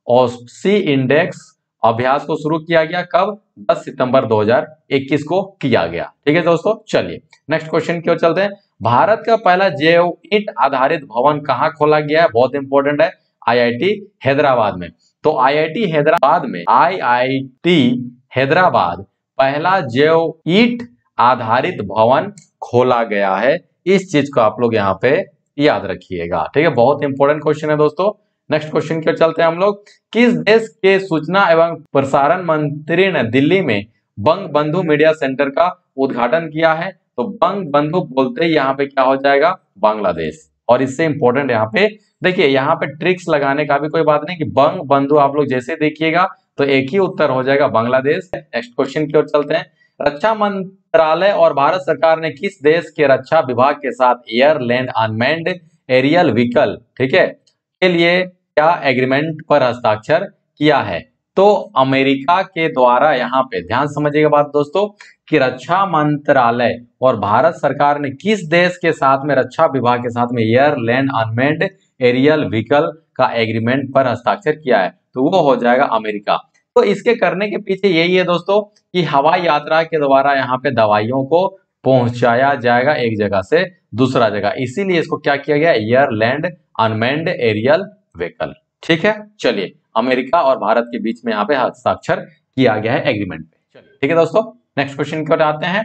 Speaker 1: ओसी इंडेक्स अभ्यास को शुरू किया गया कब? 10 सितंबर 2021 को किया गया। ठीक है दोस्तों? चलिए नेक्स्ट क्वेश्चन की ओर चलते हैं। भारत का पहला जैव ईट आधारित भवन कहाँ खोला गया है? बहुत इंपॉर्टेंट है। आईआईटी हैदराबाद में। तो आईआईटी हैदराबाद में आईआईटी हैदराबाद पहला जैव ईट आधारित भवन खोला गया है। इस चीज़ को आप लोग यहाँ पे याद रखिएगा। ठीक है, बहुत इंपॉर्टेंट क्वेश्चन है दोस्तों। नेक्स्ट क्वेश्चन की चलते हैं हम लोग। किस देश के सूचना एवं प्रसारण मंत्री ने दिल्ली में बंग बंधु मीडिया सेंटर का उद्घाटन किया है? तो बंग बंधु बोलते ही यहाँ पे क्या हो जाएगा? बांग्लादेश। और इससे इंपॉर्टेंट यहाँ पे देखिए, यहाँ पे ट्रिक्स लगाने का भी कोई बात नहीं कि बंग बंधु आप लोग जैसे देखिएगा तो एक ही उत्तर हो जाएगा बांग्लादेश। नेक्स्ट क्वेश्चन की ओर चलते हैं। रक्षा मंत्रालय और भारत सरकार ने किस देश के रक्षा विभाग के साथ air, land unmanned aerial vehicle, ठीक है, के लिए क्या एग्रीमेंट पर हस्ताक्षर किया है? तो अमेरिका के द्वारा यहाँ पे ध्यान समझिएगा बात दोस्तों कि रक्षा मंत्रालय और भारत सरकार ने किस देश के साथ में, रक्षा विभाग के साथ में air, land unmanned aerial vehicle का एग्रीमेंट पर हस्ताक्षर किया है? तो वो हो जाएगा अमेरिका। तो इसके करने के पीछे यही है दोस्तों कि हवाई यात्रा के द्वारा यहाँ पे दवाइयों को पहुँचाया जाएगा एक जगह से दूसरा जगह। इसीलिए इसको क्या किया गया? Air land unmanned aerial vehicle ठीक है? चलिए, अमेरिका और भारत के बीच में यहाँ पे हस्ताक्षर किया गया है एग्रीमेंट पे। ठीक है दोस्तों? नेक्स्ट क्वेश्चन की ओर आते हैं।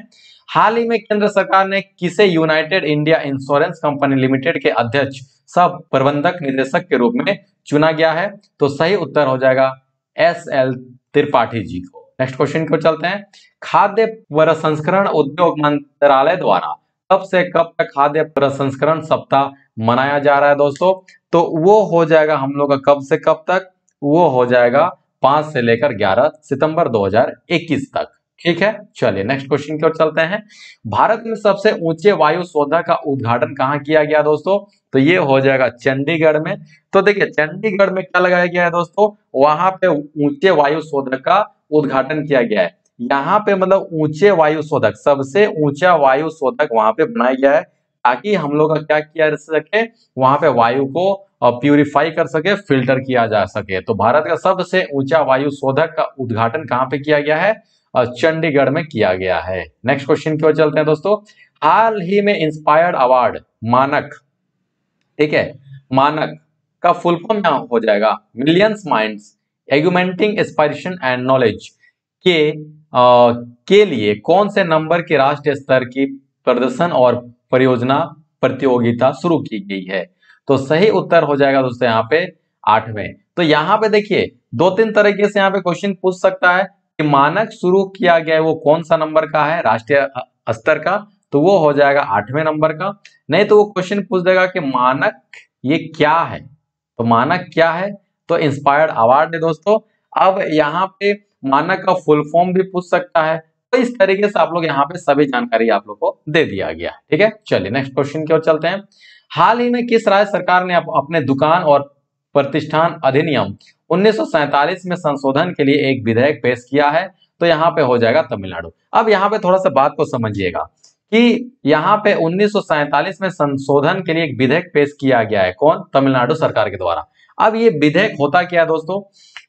Speaker 1: हाल ही में केंद्र सरकार ने किसे united India insurance company limited के अध्यक्ष, सब प्रबंधक, निदेशक के रूप में चुना गया है? तो सही उत्तर हो जाएगा एस एल त्रिपाठी जी को। नेक्स्ट क्वेश्चन की चलते हैं। खाद्य प्रसंस्करण उद्योग मंत्रालय द्वारा कब से कब तक खाद्य प्रसंस्करण सप्ताह मनाया जा रहा है दोस्तों? तो वो हो जाएगा हम लोग का कब से कब तक? वो हो जाएगा पाँच से लेकर ग्यारह सितंबर 2021 तक। ठीक है? चलिए नेक्स्ट क्वेश्चन की ओर चलते हैं। भारत में सबसे ऊँचे वायु शोधक का उद्घाटन कहाँ किया गया दोस्तों? तो ये हो जाएगा चंडीगढ़ में। तो देखिए, चंडीगढ़ में क्या लगाया गया है दोस्तों? वहाँ पे ऊँचे वायु शोधक का उद्घाटन किया गया है। यहाँ पे मतलब ऊँचे वायु शोधक सबसे ऊँचा वायु शोधक वहाँ पे बनाया गया है, ताकि हम लोग का क्या किया जा सके, वहाँ पे वायु को प्यूरिफाई कर सके फ़िल्टर किया जा सके। तो भारत का सबसे ऊँचा वायु शोधक का उद्घाटन कहाँ पे किया गया है? चंडीगढ़ में किया गया है। नेक्स्ट क्वेश्चन की ओर चलते हैं दोस्तों। हाल ही में इंस्पायर्ड अवार्ड मानक। ठीक है? मानक का फुल फॉर्म यहाँ हो जाएगा। Millions minds augmenting aspiration and knowledge के आ, के लिए कौन से नंबर के राष्ट्रीय स्तर की प्रदर्शन और परियोजना प्रतियोगिता शुरू की गई है? तो सही उत्तर हो जाएगा दोस्तों यहाँ पे आठवें। तो यहाँ पे देखिए दो तीन तरीके से यहाँ पे क्वेश्चन पूछ सकता है। मानक शुरू किया गया है, वो कौन सा नंबर का है, राष्ट्रीय स्तर का तो वो हो जाएगा आठवें नंबर का। नहीं तो वो क्वेश्चन पूछ देगा कि मानक ये क्या है? तो मानक क्या है? तो इंस्पायर्ड अवार्ड है दोस्तों। अब यहाँ पे मानक का फुल फॉर्म भी पूछ सकता है। तो इस तरीके से आप लोग यहाँ पे सभी जानकारी आप लोग को दे दिया गया। ठीक है? चलिए नेक्स्ट क्वेश्चन की ओर चलते हैं। हाल ही में किस राज्य सरकार ने अपने दुकान और प्रतिष्ठान अधिनियम उन्नीस में संशोधन के लिए एक विधेयक पेश किया है तो यहाँ पे हो जाएगा तमिलनाडु। अब यहाँ पे थोड़ा सा बात को समझिएगा कि यहाँ पे उन्नीस में संशोधन के लिए एक विधेयक पेश किया गया है, कौन? तमिलनाडु सरकार के द्वारा। अब ये विधेयक होता क्या दोस्तों?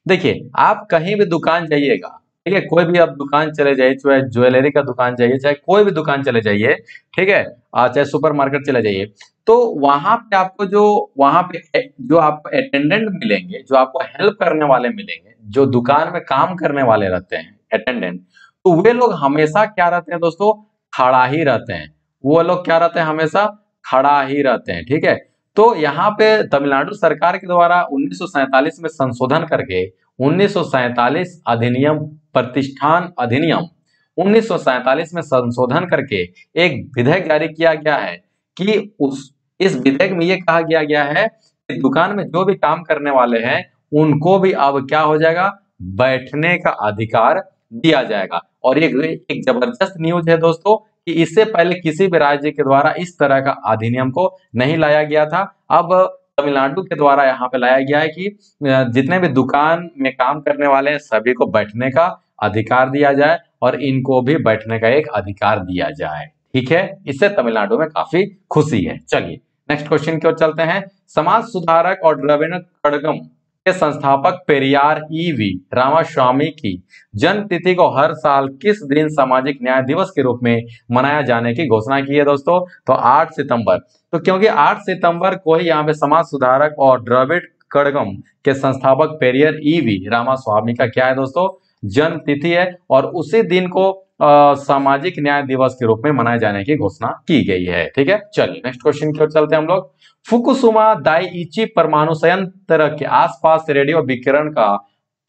Speaker 1: देखिए, आप कहीं भी दुकान जाइएगा ठीक है, कोई भी आप दुकान चले जाइए, चाहे ज्वेलरी का दुकान जाइए, चाहे कोई भी दुकान चले जाइए, ठीक है चाहे सुपर मार्केट चले जाइए तो वहाँ पे आपको जो, वहाँ पे जो आपको अटेंडेंट मिलेंगे, जो आपको हेल्प करने वाले मिलेंगे, जो दुकान में काम करने वाले रहते हैं अटेंडेंट तो वे लोग हमेशा क्या रहते हैं दोस्तों? खड़ा ही रहते हैं। वो लोग क्या रहते हैं? हमेशा खड़ा ही रहते हैं, ठीक है? तो यहाँ पे तमिलनाडु सरकार के द्वारा उन्नीस में संशोधन करके उन्नीस अधिनियम प्रतिष्ठान अधिनियम उन्नीस में संशोधन करके एक विधेयक जारी किया गया है कि उस, इस विधेयक में ये कहा गया गया है कि दुकान में जो भी काम करने वाले हैं, उनको भी अब क्या हो जाएगा? बैठने का अधिकार दिया जाएगा। और ये एक ज़बरदस्त न्यूज़ है दोस्तों कि इससे पहले किसी भी राज्य के द्वारा इस तरह का अधिनियम को नहीं लाया गया था। अब तमिलनाडु के द्वारा यहाँ पे लाया गया है कि जितने भी दुकान में काम करने वाले हैं, सभी को बैठने का अधिकार दिया जाए और इनको भी बैठने का एक अधिकार दिया जाए। ठीक है? इससे तमिलनाडु में काफ़ी खुशी है। चलिए नेक्स्ट क्वेश्चन की ओर चलते हैं। समाज सुधारक और द्रविण कड़गम के संस्थापक पेरियार ईवी रामास्वामी की जन्म तिथि को हर साल किस दिन सामाजिक न्याय दिवस के रूप में मनाया जाने की घोषणा की है दोस्तों? तो 8 सितंबर। तो क्योंकि 8 सितंबर को ही यहाँ पे समाज सुधारक और द्रविड़ कड़गम के संस्थापक पेरियर ईवी रामास्वामी का क्या है दोस्तों? जन्म तिथि है और उसी दिन को सामाजिक न्याय दिवस के रूप में मनाए जाने की घोषणा की गई है। ठीक है? चलिए नेक्स्ट क्वेश्चन की ओर चलते हैं हम लोग। फुकुसुमा दाइची परमाणु संयंत्र के आसपास रेडियो विकिरण का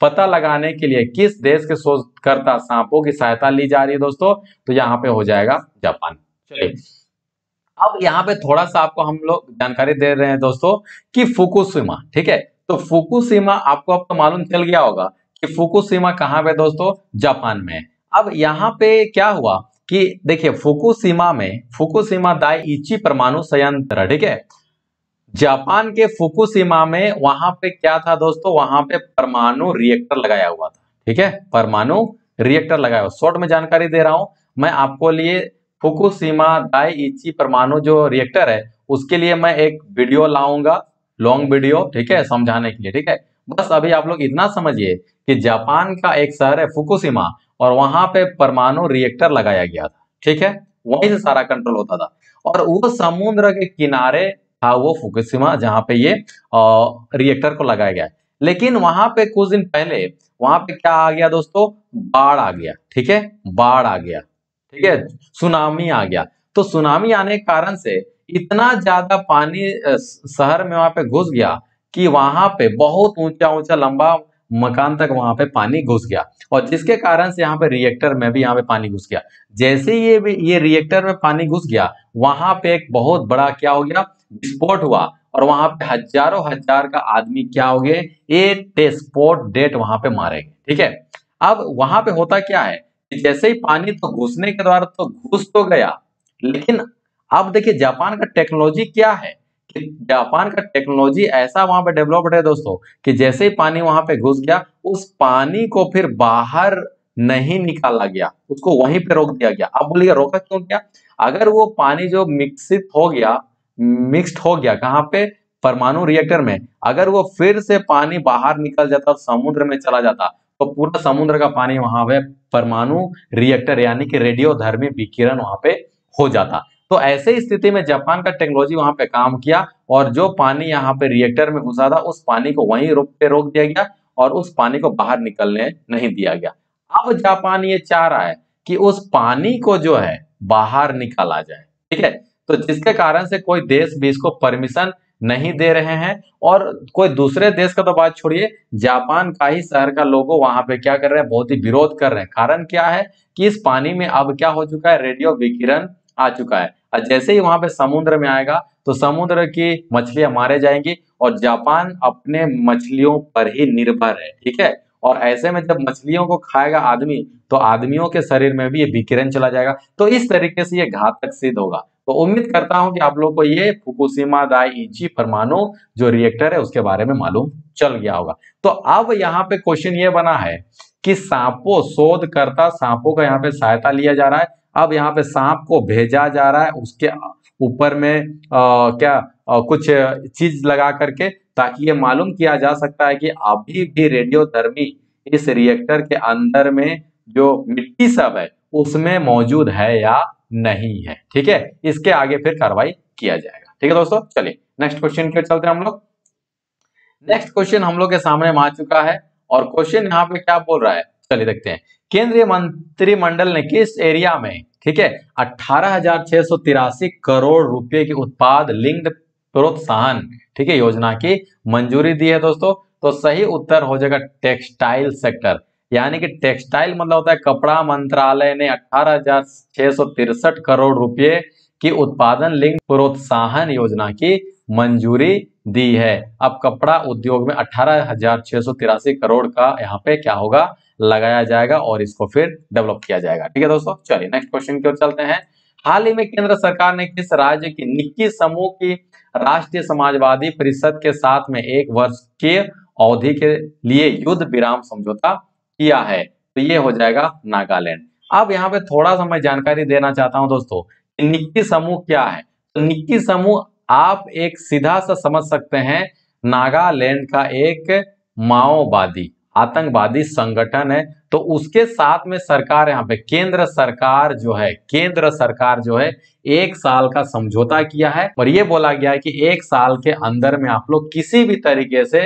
Speaker 1: पता लगाने के लिए किस देश के शोधकर्ता सांपों की सहायता ली जा रही है दोस्तों? तो यहाँ पे हो जाएगा जापान। चलिए, अब यहाँ पे थोड़ा सा आपको हम लोग जानकारी दे रहे हैं दोस्तों कि फुकुशिमा, ठीक है? तो फुकुशिमा आपको अब तो मालूम चल गया होगा कि फुकुशिमा कहाँ पे दोस्तों? जापान में। अब यहाँ पे क्या हुआ कि देखिए, फुकुशिमा में, फुकुशिमा दाई इची परमाणु संयंत्र ठीक है? जापान के फुकुशिमा में वहाँ पे क्या था दोस्तों? वहाँ पे परमाणु रिएक्टर लगाया हुआ था, ठीक है? परमाणु रिएक्टर लगाया हुआ। शॉर्ट में जानकारी दे रहा हूँ, मैं आपको लिए फुकुशिमा दाई इची परमाणु जो रिएक्टर है, उसके लिए मैं एक वीडियो लाऊँगा लॉन्ग वीडियो ठीक है? समझाने के लिए, ठीक है? बस अभी आप लोग इतना समझिए कि जापान का एक शहर है फुकुशिमा और वहाँ पे परमाणु रिएक्टर लगाया गया था, ठीक है? वहीं से सारा कंट्रोल होता था। और वो समुद्र के किनारे था वो फुकुशिमा, जहाँ पे ये रिएक्टर को लगाया गया लेकिन वहाँ पे कुछ दिन पहले, वहाँ पे क्या आ गया दोस्तों? बाढ़ आ गया, ठीक है? बाढ़ आ गया, ठीक है? सुनामी आ गया। तो सुनामी आने के कारण से इतना ज़्यादा पानी शहर में वहाँ पे घुस गया कि वहाँ पे बहुत ऊँचा ऊँचा लंबा मकान तक वहाँ पे पानी घुस गया। और जिसके कारण से यहाँ पे रिएक्टर में भी यहाँ पे पानी घुस गया। जैसे ये ये रिएक्टर में पानी घुस गया, वहाँ पे एक बहुत बड़ा क्या हो गया? विस्फोट हुआ। और वहाँ पे हज़ारों हज़ार का आदमी क्या हो गए? ए स्पोर्ट डेट वहाँ पे मारे गए। ठीक है? अब वहाँ पे होता क्या है? जैसे ही पानी तो घुसने के द्वारा तो घुस तो गया, लेकिन अब देखिए जापान का टेक्नोलॉजी क्या है? जापान का टेक्नोलॉजी ऐसा वहाँ पे डेवलप्ड है दोस्तों, कि जैसे ही पानी वहाँ पे घुस गया, उस पानी को फिर बाहर नहीं निकाला गया, उसको वहीं पे रोक दिया गया। अब बोलिए, रोका क्यों क्या अगर वो पानी जो मिक्सित हो गया, मिक्स्ड हो गया, कहाँ पे? परमाणु रिएक्टर में। अगर वो फिर से पानी बाहर निकल जाता, समुद्र में चला जाता तो पूरा समुद्र का पानी वहाँ पे परमाणु रिएक्टर, यानी कि रेडियोधर्मी विकिरण वहाँ पे हो जाता। तो ऐसे स्थिति में जापान का टेक्नोलॉजी वहाँ पे काम किया और जो पानी यहाँ पे रिएक्टर में घुसा था, उस पानी को वहीं रोक, पे रोक दिया गया और उस पानी को बाहर निकलने नहीं दिया गया। अब जापान ये चाह रहा है कि उस पानी को जो है, बाहर निकाला जाए। ठीक है? तो जिसके कारण से कोई देश भी इसको परमिशन नहीं दे रहे हैं और कोई दूसरे देश का तो बात छोड़िए, जापान का ही शहर का लोगो वहाँ पे क्या कर रहे हैं, बहुत ही विरोध कर रहे हैं। कारण क्या है कि इस पानी में अब क्या हो चुका है, रेडियो विकिरण आ चुका है। और जैसे ही वहाँ पे समुद्र में आएगा तो समुद्र की मछलियाँ मारे जाएँगी और जापान अपने मछलियों पर ही निर्भर है, ठीक है? और ऐसे में जब मछलियों को खाएगा आदमी तो आदमियों के शरीर में भी ये विकिरण चला जाएगा। तो इस तरीके से ये घातक सिद्ध होगा। तो उम्मीद करता हूँ कि आप लोग को ये फुकुशिमा दाई इची परमाणु जो रिएक्टर है, उसके बारे में मालूम चल गया होगा। तो अब यहाँ पे क्वेश्चन ये बना है कि सांपों, शोधकर्ता सांपों का यहाँ पे सहायता लिया जा रहा है अब यहाँ पे सांप को भेजा जा रहा है उसके ऊपर में आ, क्या आ, कुछ चीज़ लगा करके ताकि ये मालूम किया जा सकता है कि अभी भी रेडियोधर्मी इस रिएक्टर के अंदर में जो मिट्टी सब है उसमें मौजूद है या नहीं है। ठीक है? इसके आगे फिर कार्रवाई किया जाएगा। ठीक है दोस्तों? चलिए नेक्स्ट क्वेश्चन के चलते हैं हम लोग। नेक्स्ट क्वेश्चन हम लोग के सामने आ चुका है और क्वेश्चन यहाँ पे क्या बोल रहा है? चलिए देखते हैं। केंद्रीय मंत्रिमंडल ने किस एरिया में, ठीक है, अठारह करोड़ रुपए के उत्पाद लिंक्ड प्रोत्साहन, ठीक है, योजना की मंजूरी दी है दोस्तों तो सही उत्तर हो जाएगा टेक्सटाइल सेक्टर। यानी कि टेक्सटाइल मतलब होता है कपड़ा मंत्रालय ने अठारह करोड़ रुपए की उत्पादन लिंग प्रोत्साहन योजना की मंजूरी दी है। अब कपड़ा उद्योग में अठारह करोड़ का यहाँ पे क्या होगा? लगाया जाएगा और इसको फिर डेवलप किया जाएगा। ठीक है दोस्तों? चलिए नेक्स्ट क्वेश्चन की ओर चलते हैं। हाल ही में केंद्र सरकार ने किस राज्य की निक्की समूह की राष्ट्रीय समाजवादी परिषद के साथ में एक वर्ष के अवधि के लिए युद्ध विराम समझौता किया है? तो ये हो जाएगा नागालैंड। अब यहाँ पे थोड़ा सा मैं जानकारी देना चाहता हूँ दोस्तों निक्की समूह क्या है? तो निक्की समूह आप एक सीधा सा समझ सकते हैं, नागालैंड का एक माओवादी, आतंकवादी संगठन है। तो उसके साथ में सरकार यहाँ पे, केंद्र सरकार जो है, केंद्र सरकार जो है, एक साल का समझौता किया है। और ये बोला गया है कि एक साल के अंदर में आप लोग किसी भी तरीके से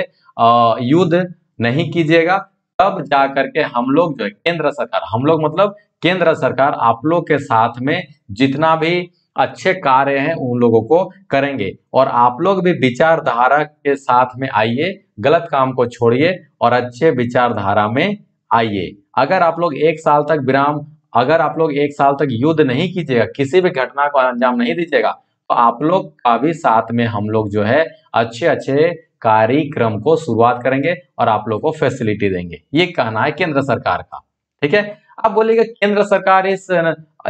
Speaker 1: युद्ध नहीं कीजिएगा। तब जा करके हम लोग जो है, केंद्र सरकार, हम लोग मतलब केंद्र सरकार आप लोग के साथ में जितना भी अच्छे कार्य हैं उन लोगों को करेंगे। और आप लोग भी विचारधारा के साथ में आइए, गलत काम को छोड़िए और अच्छे विचारधारा में आइए। अगर आप लोग एक साल तक विराम, अगर आप लोग एक साल तक युद्ध नहीं कीजिएगा, किसी भी घटना को अंजाम नहीं दीजिएगा तो आप लोग का भी साथ में हम लोग जो है अच्छे अच्छे कार्यक्रम को शुरुआत करेंगे और आप लोग को फैसिलिटी देंगे। ये कहना है केंद्र सरकार का। ठीक है? अब बोलिएगा, केंद्र सरकार इस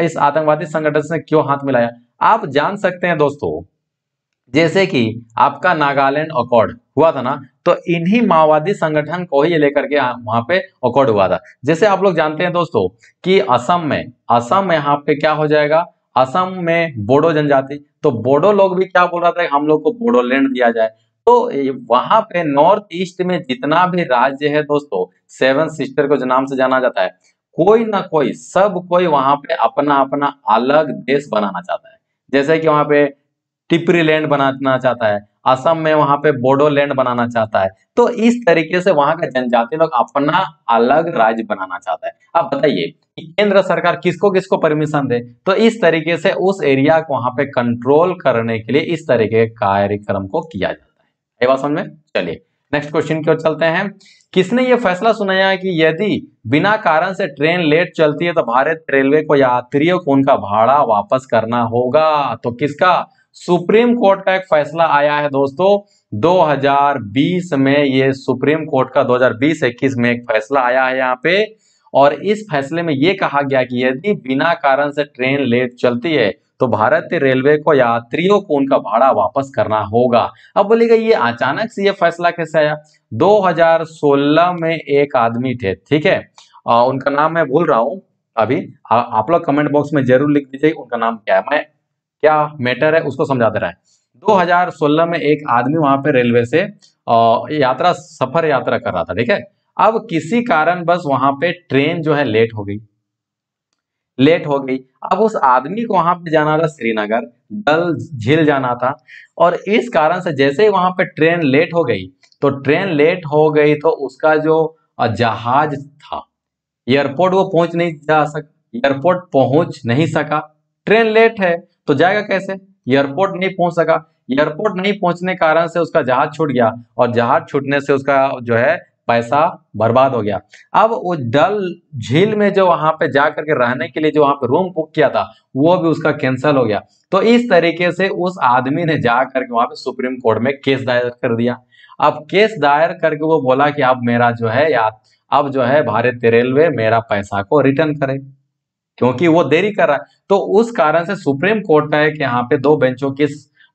Speaker 1: इस आतंकवादी संगठन से क्यों हाथ मिलाया? आप जान सकते हैं दोस्तों, जैसे कि आपका नागालैंड अकॉर्ड हुआ था ना तो इन्हीं माओवादी संगठन को ही लेकर के वहाँ पे अकॉर्ड हुआ था। जैसे आप लोग जानते हैं दोस्तों, कि असम में असम में यहाँ पे क्या हो जाएगा? असम में बोडो जनजाति तो बोडो लोग भी क्या बोल रहा था? हम लोग को बोडोलैंड दिया जाए। तो वहाँ पे नॉर्थ ईस्ट में जितना भी राज्य है दोस्तों, सेवन सिस्टर को नाम से जाना जाता है कोई ना कोई, सब कोई वहाँ पे अपना अपना अलग देश बनाना चाहता है। जैसे कि वहाँ पे टिपरी लैंड बनाना चाहता है, असम में वहाँ पे बोडो लैंड बनाना चाहता है। तो इस तरीके से वहाँ का जनजाति लोग अपना अलग राज्य बनाना चाहता है। अब बताइए, केंद्र सरकार किसको किसको परमिशन दे? तो इस तरीके से उस एरिया को वहाँ पे कंट्रोल करने के लिए इस तरीके के कार्यक्रम को किया जाता है। समझ में? चलिए। नेक्स्ट क्वेश्चन की ओर चलते हैं। किसने ये फैसला सुनाया कि यदि बिना कारण से ट्रेन लेट चलती है तो भारत रेलवे को यात्रियों को उनका भाड़ा वापस करना होगा? तो किसका? सुप्रीम कोर्ट का एक फैसला आया है दोस्तों। 2020 में ये सुप्रीम कोर्ट का 2020-21 में एक फैसला आया है यहाँ पे। और इस फैसले में ये कहा गया कि यदि बिना कारण से ट्रेन लेट चलती है तो भारतीय रेलवे को यात्रियों को उनका भाड़ा वापस करना होगा। अब बोलेगा ये अचानक से ये फैसला कैसे आया? 2016 में एक आदमी थे ठीक है? उनका नाम मैं भूल रहा हूँ। अभी आ, आप लोग कमेंट बॉक्स में ज़रूर लिख दीजिए उनका नाम क्या है? मैं क्या मैटर है उसको समझा दे रहा है 2016 में एक आदमी वहाँ पे रेलवे से यात्रा सफ़र यात्रा कर रहा था ठीक है? अब किसी कारण बस वहाँ पे ट्रेन जो है लेट हो गई। लेट हो गई। अब उस आदमी को वहाँ पे जाना था श्रीनगर, डल झील जाना था और इस कारण से जैसे ही वहाँ पे ट्रेन लेट हो गई तो ट्रेन लेट हो गई तो उसका जो जहाज़ था, एयरपोर्ट वो पहुँच नहीं जा सका, एयरपोर्ट पहुँच नहीं सका। ट्रेन लेट है तो जाएगा कैसे? एयरपोर्ट नहीं पहुँच सका। एयरपोर्ट नहीं पहुँचने कारण से उसका जहाज़ छूट गया और जहाज़ छूटने से उसका जो है पैसा बर्बाद हो गया। अब वो डल झील में जो वहाँ पे जा करके रहने के लिए जो वहाँ पे रूम बुक किया था वो भी उसका कैंसिल हो गया। तो इस तरीके से उस आदमी ने जाकर के वहाँ पे सुप्रीम कोर्ट में केस दायर कर दिया। अब केस दायर करके वो बोला कि अब मेरा जो है या अब जो है भारतीय रेलवे मेरा पैसा को रिटर्न करे क्योंकि वो देरी कर रहा है। तो उस कारण से सुप्रीम कोर्ट का कि यहाँ पे दो बेंचों के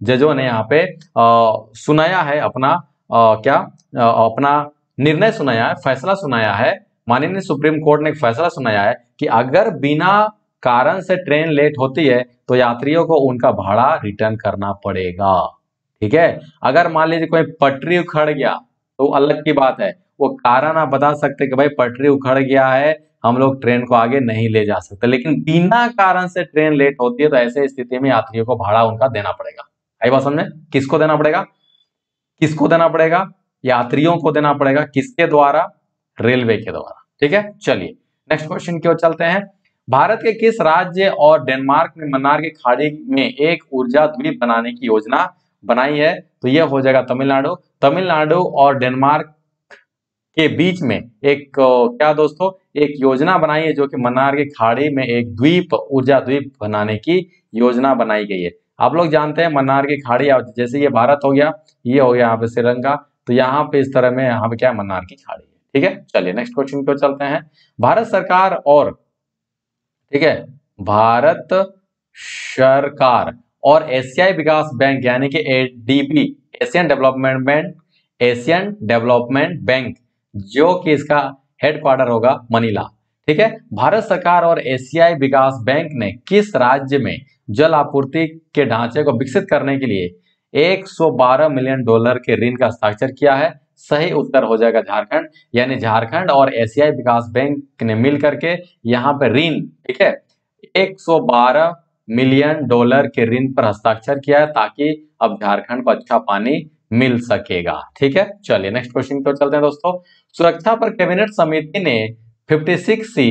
Speaker 1: जजों ने यहाँ पे आ, सुनाया है अपना आ, क्या आ, अपना निर्णय सुनाया है, फैसला सुनाया है। माननीय सुप्रीम कोर्ट ने एक फैसला सुनाया है कि अगर बिना कारण से ट्रेन लेट होती है तो यात्रियों को उनका भाड़ा रिटर्न करना पड़ेगा। ठीक है? अगर मान लीजिए कोई पटरी उखड़ गया तो अलग की बात है। वो कारण आप बता सकते कि भाई पटरी उखड़ गया है, हम लोग ट्रेन को आगे नहीं ले जा सकते। लेकिन बिना कारण से ट्रेन लेट होती है तो ऐसे स्थिति में यात्रियों को भाड़ा उनका देना पड़ेगा। आई बात समझे? किसको देना पड़ेगा? किसको देना पड़ेगा? यात्रियों को देना पड़ेगा किसके द्वारा? रेलवे के द्वारा। ठीक है? चलिए नेक्स्ट क्वेश्चन की ओर चलते हैं। भारत के किस राज्य और डेनमार्क में मन्नार की खाड़ी में एक ऊर्जा द्वीप बनाने की योजना बनाई है? तो यह हो जाएगा तमिलनाडु। तमिलनाडु और डेनमार्क के बीच में एक, क्या दोस्तों? एक योजना बनाई है जो कि मन्नार की खाड़ी में एक द्वीप, ऊर्जा द्वीप बनाने की योजना बनाई गई है। आप लोग जानते हैं मन्नार की खाड़ी जैसे ये भारत हो गया, ये हो गया यहाँ पे श्रीलंका। तो यहाँ पे इस तरह में यहाँ पे क्या मन्नार की खाड़ी है, ठीक है? चलिए नेक्स्ट क्वेश्चन को चलते हैं। भारत सरकार और, ठीक है? भारत सरकार और एशियाई विकास बैंक यानी कि ADB Asian development bank Asian development bank जो कि इसका हेडक्वार्टर होगा मनीला, ठीक है? भारत सरकार और एशियाई विकास बैंक ने किस राज्य में जल आपूर्ति के ढांचे को विकसित करने के लिए 112 मिलियन डॉलर के ऋण का हस्ताक्षर किया है। सही उत्तर हो जाएगा झारखंड। यानी झारखंड और एशियाई विकास बैंक ने मिल करके यहाँ पे ऋण, ठीक है 112 मिलियन डॉलर के ऋण पर हस्ताक्षर किया है ताकि अब झारखंड को अच्छा पानी मिल सकेगा, ठीक है। चलिए नेक्स्ट क्वेश्चन की चलते हैं दोस्तों। सुरक्षा पर कैबिनेट समिति ने 56 सी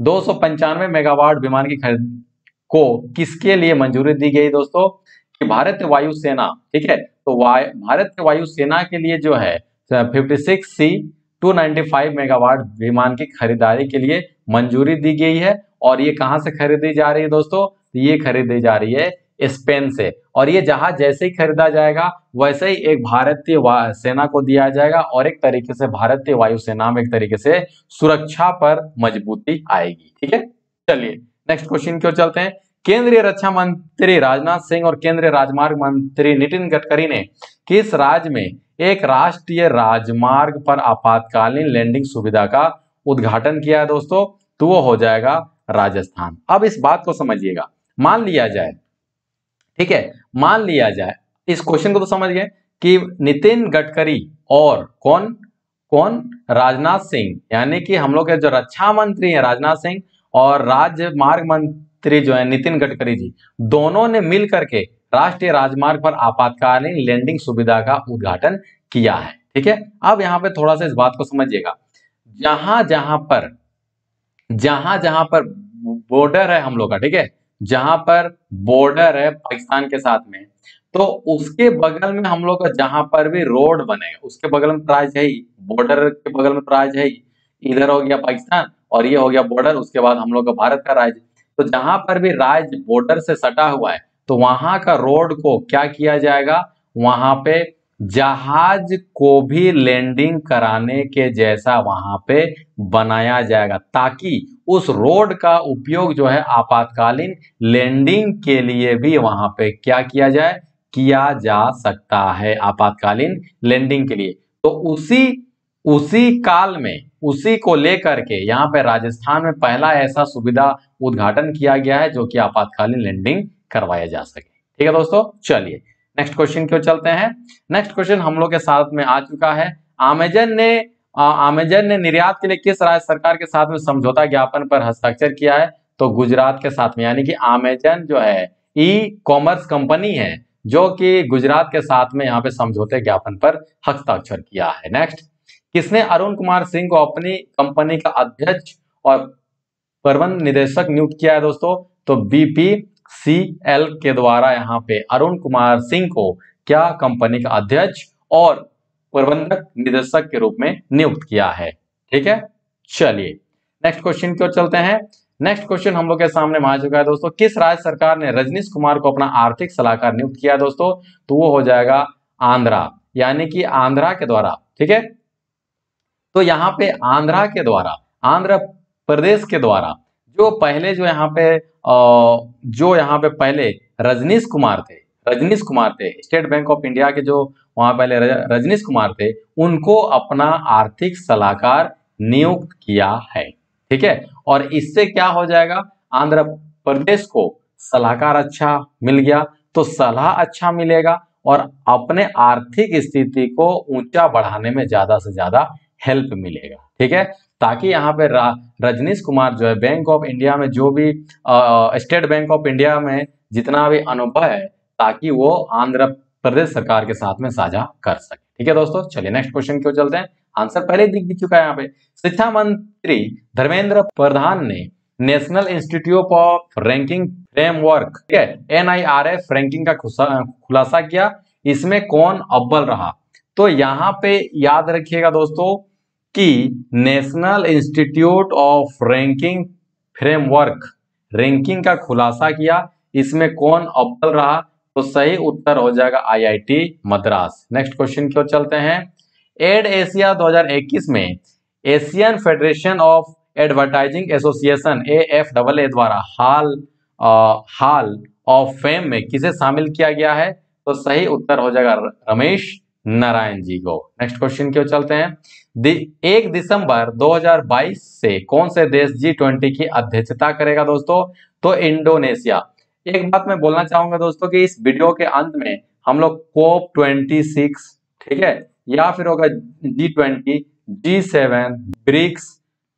Speaker 1: दो सौ पंचानवे मेगावाट विमान की खरीद को किसके लिए मंजूरी दी गई दोस्तों? कि भारतीय वायुसेना, ठीक है? तो भारत भारतीय वायुसेना के लिए जो है 56 सी 295 मेगावाट विमान की खरीदारी के लिए मंजूरी दी गई है। और ये कहाँ से खरीदी जा रही है दोस्तों? ये खरीदी जा रही है स्पेन से। और ये जहाज़ जैसे ही खरीदा जाएगा, वैसे ही एक भारतीय सेना को दिया जाएगा और एक तरीके से भारतीय वायुसेना में एक तरीके से सुरक्षा पर मजबूती आएगी, ठीक है? चलिए नेक्स्ट क्वेश्चन क्यों चलते हैं। केंद्रीय रक्षा मंत्री राजनाथ सिंह और केंद्रीय राजमार्ग मंत्री नितिन गडकरी ने किस राज्य में एक राष्ट्रीय राजमार्ग पर आपातकालीन लैंडिंग सुविधा का उद्घाटन किया है दोस्तों? तो वो हो जाएगा राजस्थान। अब इस बात को समझिएगा। मान लिया जाए, ठीक है, मान लिया जाए, इस क्वेश्चन को तो समझ गए कि नितिन गडकरी और कौन? कौन? राजनाथ सिंह। यानी कि हम लोग के जो रक्षा मंत्री हैं राजनाथ सिंह और राज्य मार्ग मंत्री जो है, नितिन गडकरी जी, दोनों ने मिल करके राष्ट्रीय राजमार्ग पर आपातकालीन लैंडिंग सुविधा का उद्घाटन किया है। ठीक है? अब यहाँ पे थोड़ा सा इस बात को समझिएगा। जहाँ जहाँ पर जहाँ जहाँ पर बॉर्डर है हम लोग का, ठीक है? जहाँ पर बॉर्डर है पाकिस्तान के साथ में तो उसके बगल में हम लोग का जहाँ पर भी रोड बनेगा उसके बगल में प्राइज है ही। बॉर्डर के बगल में प्राइज है ही। इधर हो गया पाकिस्तान और ये हो गया बॉर्डर उसके बाद हम लोग का भारत का राज्य तो जहाँ पर भी राज्य बॉर्डर से सटा हुआ है तो वहाँ का रोड को क्या किया जाएगा? वहाँ पे जहाज़ को भी लैंडिंग कराने के जैसा वहाँ पे बनाया जाएगा, ताकि उस रोड का उपयोग जो है आपातकालीन लैंडिंग के लिए भी वहाँ पे क्या किया जाए? किया जा सकता है आपातकालीन लैंडिंग के लिए। तो उसी उसी काल में उसी को लेकर के यहाँ पे राजस्थान में पहला ऐसा सुविधा उद्घाटन किया गया है जो कि आपातकालीन लैंडिंग करवाया जा सके। ठीक है दोस्तों, चलिए नेक्स्ट क्वेश्चन क्यों चलते हैं। नेक्स्ट क्वेश्चन हम लोग के साथ में आ चुका है। अमेजन ने अमेजन ने निर्यात के लिए किस राज्य सरकार के साथ में समझौता ज्ञापन पर हस्ताक्षर किया है? तो गुजरात के साथ में, यानी कि अमेजन जो है ई कॉमर्स कंपनी है, जो कि गुजरात के साथ में यहाँ पे समझौते ज्ञापन पर हस्ताक्षर किया है। नेक्स्ट किसने अरुण कुमार सिंह को अपनी कंपनी का अध्यक्ष और प्रबंध निदेशक नियुक्त किया है दोस्तों? तो बीपी सी एल के द्वारा यहाँ पे अरुण कुमार सिंह को क्या कंपनी का अध्यक्ष और प्रबंधक निदेशक के रूप में नियुक्त किया है? ठीक है? चलिए नेक्स्ट क्वेश्चन क्यों चलते हैं। नेक्स्ट क्वेश्चन हम लोग के सामने आ चुका है दोस्तों। किस राज्य सरकार ने रजनीश कुमार को अपना आर्थिक सलाहकार नियुक्त किया दोस्तों? तो वो हो जाएगा आंध्रा, यानी कि आंध्रा के द्वारा। ठीक है? तो यहाँ पे आंध्रा के द्वारा, आंध्र प्रदेश के द्वारा, जो पहले जो यहाँ पे जो यहाँ पे पहले रजनीश कुमार थे, रजनीश कुमार थे, स्टेट बैंक ऑफ़ इंडिया के जो वहाँ पहले रजनीश कुमार थे, उनको अपना आर्थिक सलाहकार नियुक्त किया है, ठीक है? और इससे क्या हो जाएगा? आंध्र प्रदेश को सलाहकार अच्छा मिल गया तो सलाह अच्छा मिलेगा और अपने आर्थिक स्थिति को ऊँचा बढ़ाने में ज़्यादा से ज़्यादा हेल्प मिलेगा, ठीक है? ताकि यहाँ पे रजनीश कुमार जो है बैंक ऑफ़ इंडिया में जो भी स्टेट बैंक ऑफ़ इंडिया में जितना भी अनुभव है, ताकि वो आंध्र प्रदेश सरकार के साथ में साझा कर सके, ठीक है दोस्तों? चलिए नेक्स्ट क्वेश्चन क्यों चलते हैं। आंसर पहले दिख भी चुका है यहाँ पे। शिक्षा मंत्री धर्मेंद्र प्रधान ने national institute of ranking framework ठीक है एनआईआरएफ रैंकिंग का खुलासा किया। इसमें कौन अव्वल रहा? तो यहाँ पे याद रखिएगा दोस्तों कि national institute of ranking framework ranking का खुलासा किया। इसमें कौन अव्वल रहा तो सही उत्तर हो जाएगा आईआईटी मद्रास। नेक्स्ट क्वेश्चन क्यों चलते हैं। एड एशिया 2021 में Asian federation of advertising association A F double A द्वारा हाल आ, हाल ऑफ़ फेम में किसे शामिल किया गया है? तो सही उत्तर हो जाएगा रमेश। नारायण जी को। नेक्स्ट क्वेश्चन क्यों चलते हैं। एक दिसंबर 2022 से कौन से देश जी ट्वेंटी की अध्यक्षता करेगा दोस्तों? तो इंडोनेशिया। एक बात मैं बोलना चाहूँगा दोस्तों कि इस वीडियो के अंत में हम लोग कोप 26 ठीक है? या फिर होगा G twenty G seven BRICS,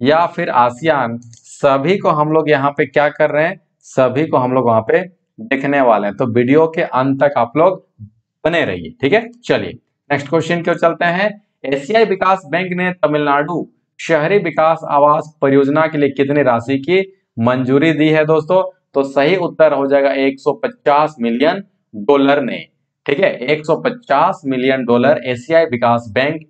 Speaker 1: या फिर आसियान, सभी को हम लोग यहाँ पे क्या कर रहे हैं? सभी को हम लोग वहाँ पे देखने वाले हैं। तो वीडियो के अंत तक आप लोग बने रहिए, ठीक है? चलिए। नेक्स्ट क्वेश्चन क्यों चलते हैं? एशियाई विकास बैंक ने तमिलनाडु शहरी विकास आवास परियोजना के लिए कितनी राशि की मंजूरी दी है दोस्तों? तो सही उत्तर हो जाएगा 150 मिलियन डॉलर ने। ठीक है 150 मिलियन डॉलर एशियाई विकास बैंक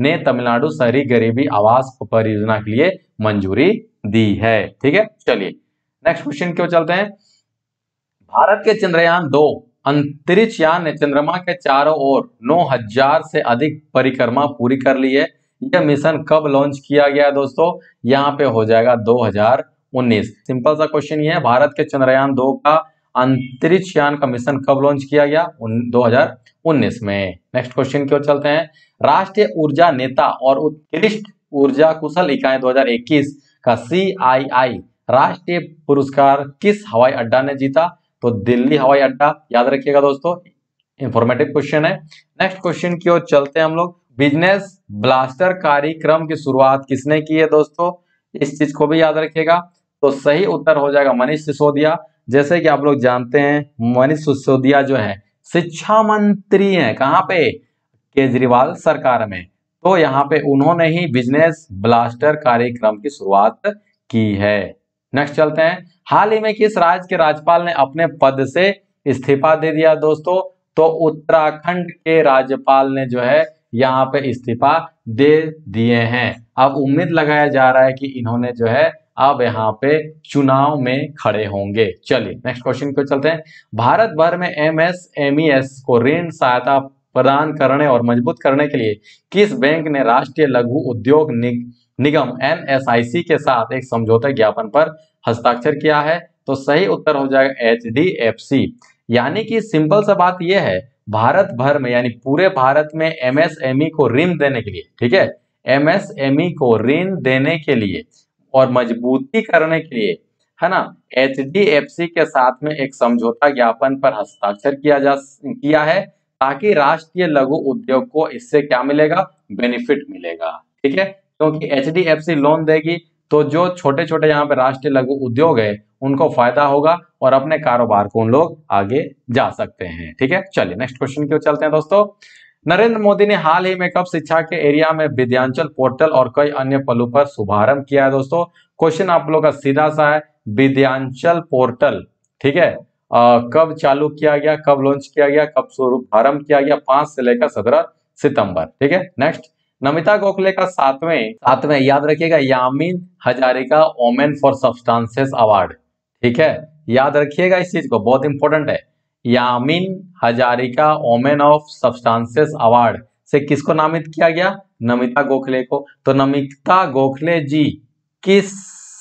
Speaker 1: ने तमिलनाडु शहरी गरीबी आवास परियोजना के लिए मंजूरी दी है। ठीक है, चलिए। नेक्स्ट क्वेश्चन क्यों चलते हैं? भारत के चंद्रयान दो अंतरिक्ष यान ने चंद्रमा के चारों ओर 9000 से अधिक परिक्रमा पूरी कर ली है। यह मिशन कब लॉन्च किया गया दोस्तों? यहाँ पे हो जाएगा 2019 सिंपल सा क्वेश्चन ये है, भारत के चंद्रयान दो का अंतरिक्ष यान का मिशन कब लॉन्च किया गया? दो हज़ार उन्नीस में। नेक्स्ट क्वेश्चन क्यों चलते हैं। राष्ट्रीय ऊर्जा नेता और उत्कृष्ट ऊर्जा कुशल इकाई 2021 का सीआईआई राष्ट्रीय पुरस्कार किस हवाई अड्डा ने जीता? तो दिल्ली हवाई अड्डा, याद रखिएगा दोस्तों इंफॉर्मेटिव क्वेश्चन है। नेक्स्ट क्वेश्चन की ओर चलते हैं हम लोग। बिज़नेस ब्लास्टर कार्यक्रम की शुरुआत किसने की है दोस्तों? इस चीज़ को भी याद रखिएगा। तो सही उत्तर हो जाएगा मनीष सिसोदिया। जैसे कि आप लोग जानते हैं, मनीष सिसोदिया जो है, शिक्षा मंत्री हैं। कहाँ पे? केजरीवाल सरकार में। तो यहाँ पे उन्होंने ही बिज़नेस ब्लास्टर कार्यक्रम की शुरुआत की है। नेक्स्ट चलते हैं। हाल ही में किस राज्य के राज्यपाल ने अपने पद से इस्तीफा दे दिया दोस्तों? तो उत्तराखंड के राज्यपाल ने जो है यहाँ पे इस्तीफा दे दिए हैं। अब उम्मीद लगाया जा रहा है कि इन्होंने जो है अब यहाँ पे चुनाव में खड़े होंगे। चलिए नेक्स्ट क्वेश्चन को चलते हैं। भारत भर में M S M E S को ऋण सहायता प्रदान करने और मज़बूत करने के लिए किस बैंक ने राष्ट्रीय लघु उद्योग निगम एनएसआईसी के साथ एक समझौता ज्ञापन पर हस्ताक्षर किया है तो सही उत्तर हो जाएगा एच डी एफ़ सी। यानी कि सिंपल सा बात यह है, भारत भर में, यानी पूरे भारत में एमएसएमई को ऋण देने के लिए, ठीक है? एमएसएमई को ऋण देने के लिए और मजबूती करने के लिए, है ना? HDFC के साथ में एक समझौता ज्ञापन पर हस्ताक्षर किया जा, किया है, ताकि राष्ट्रीय लघु उद्योग को इससे क्या मिलेगा? बेनिफिट मिलेगा, ठीक है? क्योंकि एच डी लोन देगी तो जो छोटे छोटे यहाँ पे राष्ट्रीय लघु उद्योग है उनको फ़ायदा होगा और अपने कारोबार को उन लोग आगे जा सकते हैं। ठीक है? चलिए नेक्स्ट क्वेश्चन की ओर चलते हैं दोस्तों। नरेंद्र मोदी ने हाल ही में कब शिक्षा के एरिया में विद्यांचल पोर्टल और कई अन्य पलों पर शुभारंभ किया है दोस्तों। क्वेश्चन आप लोग का सीधा सा है विद्यांचल पोर्टल। ठीक है? आ, कब चालू किया गया कब लॉन्च किया गया कब शुभारंभ किया गया पाँच से लेकर सत्रह सितंबर। ठीक है? नेक्स्ट नमिता गोखले का सातवें सातवें, याद रखिएगा, Yamin Hazarika woman for substances award. ठीक है? याद रखिएगा इस चीज़ को, बहुत इंपॉर्टेंट है। Yamin Hazarika woman of substances award से किसको नामित किया गया? नमिता गोखले को। तो नमिता गोखले जी किस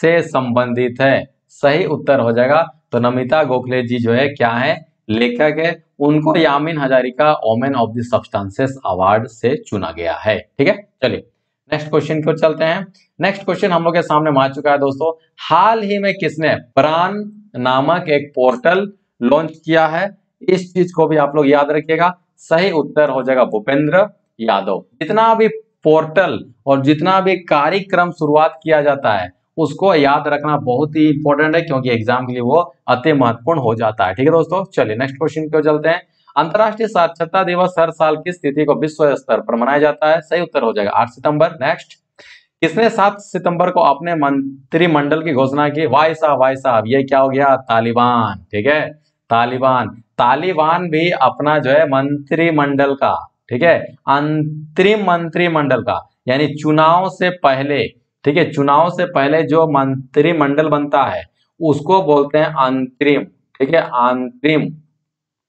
Speaker 1: से संबंधित है? सही उत्तर हो जाएगा। तो नमिता गोखले जी जो है, क्या है? लेखक है, उनको Yamin Hazarika woman of the substances award से चुना गया है। ठीक है? चलिए नेक्स्ट क्वेश्चन की ओर चलते हैं। नेक्स्ट क्वेश्चन हम लोग के सामने मार चुका है दोस्तों। हाल ही में किसने प्राण नामक एक पोर्टल लॉन्च किया है? इस चीज़ को भी आप लोग याद रखिएगा। सही उत्तर हो जाएगा भूपेंद्र यादव। जितना भी पोर्टल और जितना भी कार्यक्रम शुरुआत किया जाता है उसको याद रखना बहुत ही इंपॉर्टेंट है, क्योंकि एग्ज़ाम के लिए वो अति महत्वपूर्ण हो जाता है। ठीक है दोस्तों, चलिए नेक्स्ट क्वेश्चन क्यों चलते हैं। अंतरराष्ट्रीय साक्षरता दिवस हर साल की स्थिति को विश्व स्तर पर मनाया जाता है। सही उत्तर हो जाएगा आठ सितंबर। नेक्स्ट किसने सात सितंबर को अपने मंत्रिमंडल की घोषणा की? वाई साहब वाई साहब ये क्या हो गया? तालिबान। ठीक है, तालिबान। तालिबान भी अपना जो है मंत्रिमंडल का, ठीक है, अंतरिम मंत्रिमंडल का, यानी चुनाव से पहले ठीक है, चुनाव से पहले जो मंत्रिमंडल बनता है, उसको बोलते हैं अंतरिम, ठीक है, अंतरिम,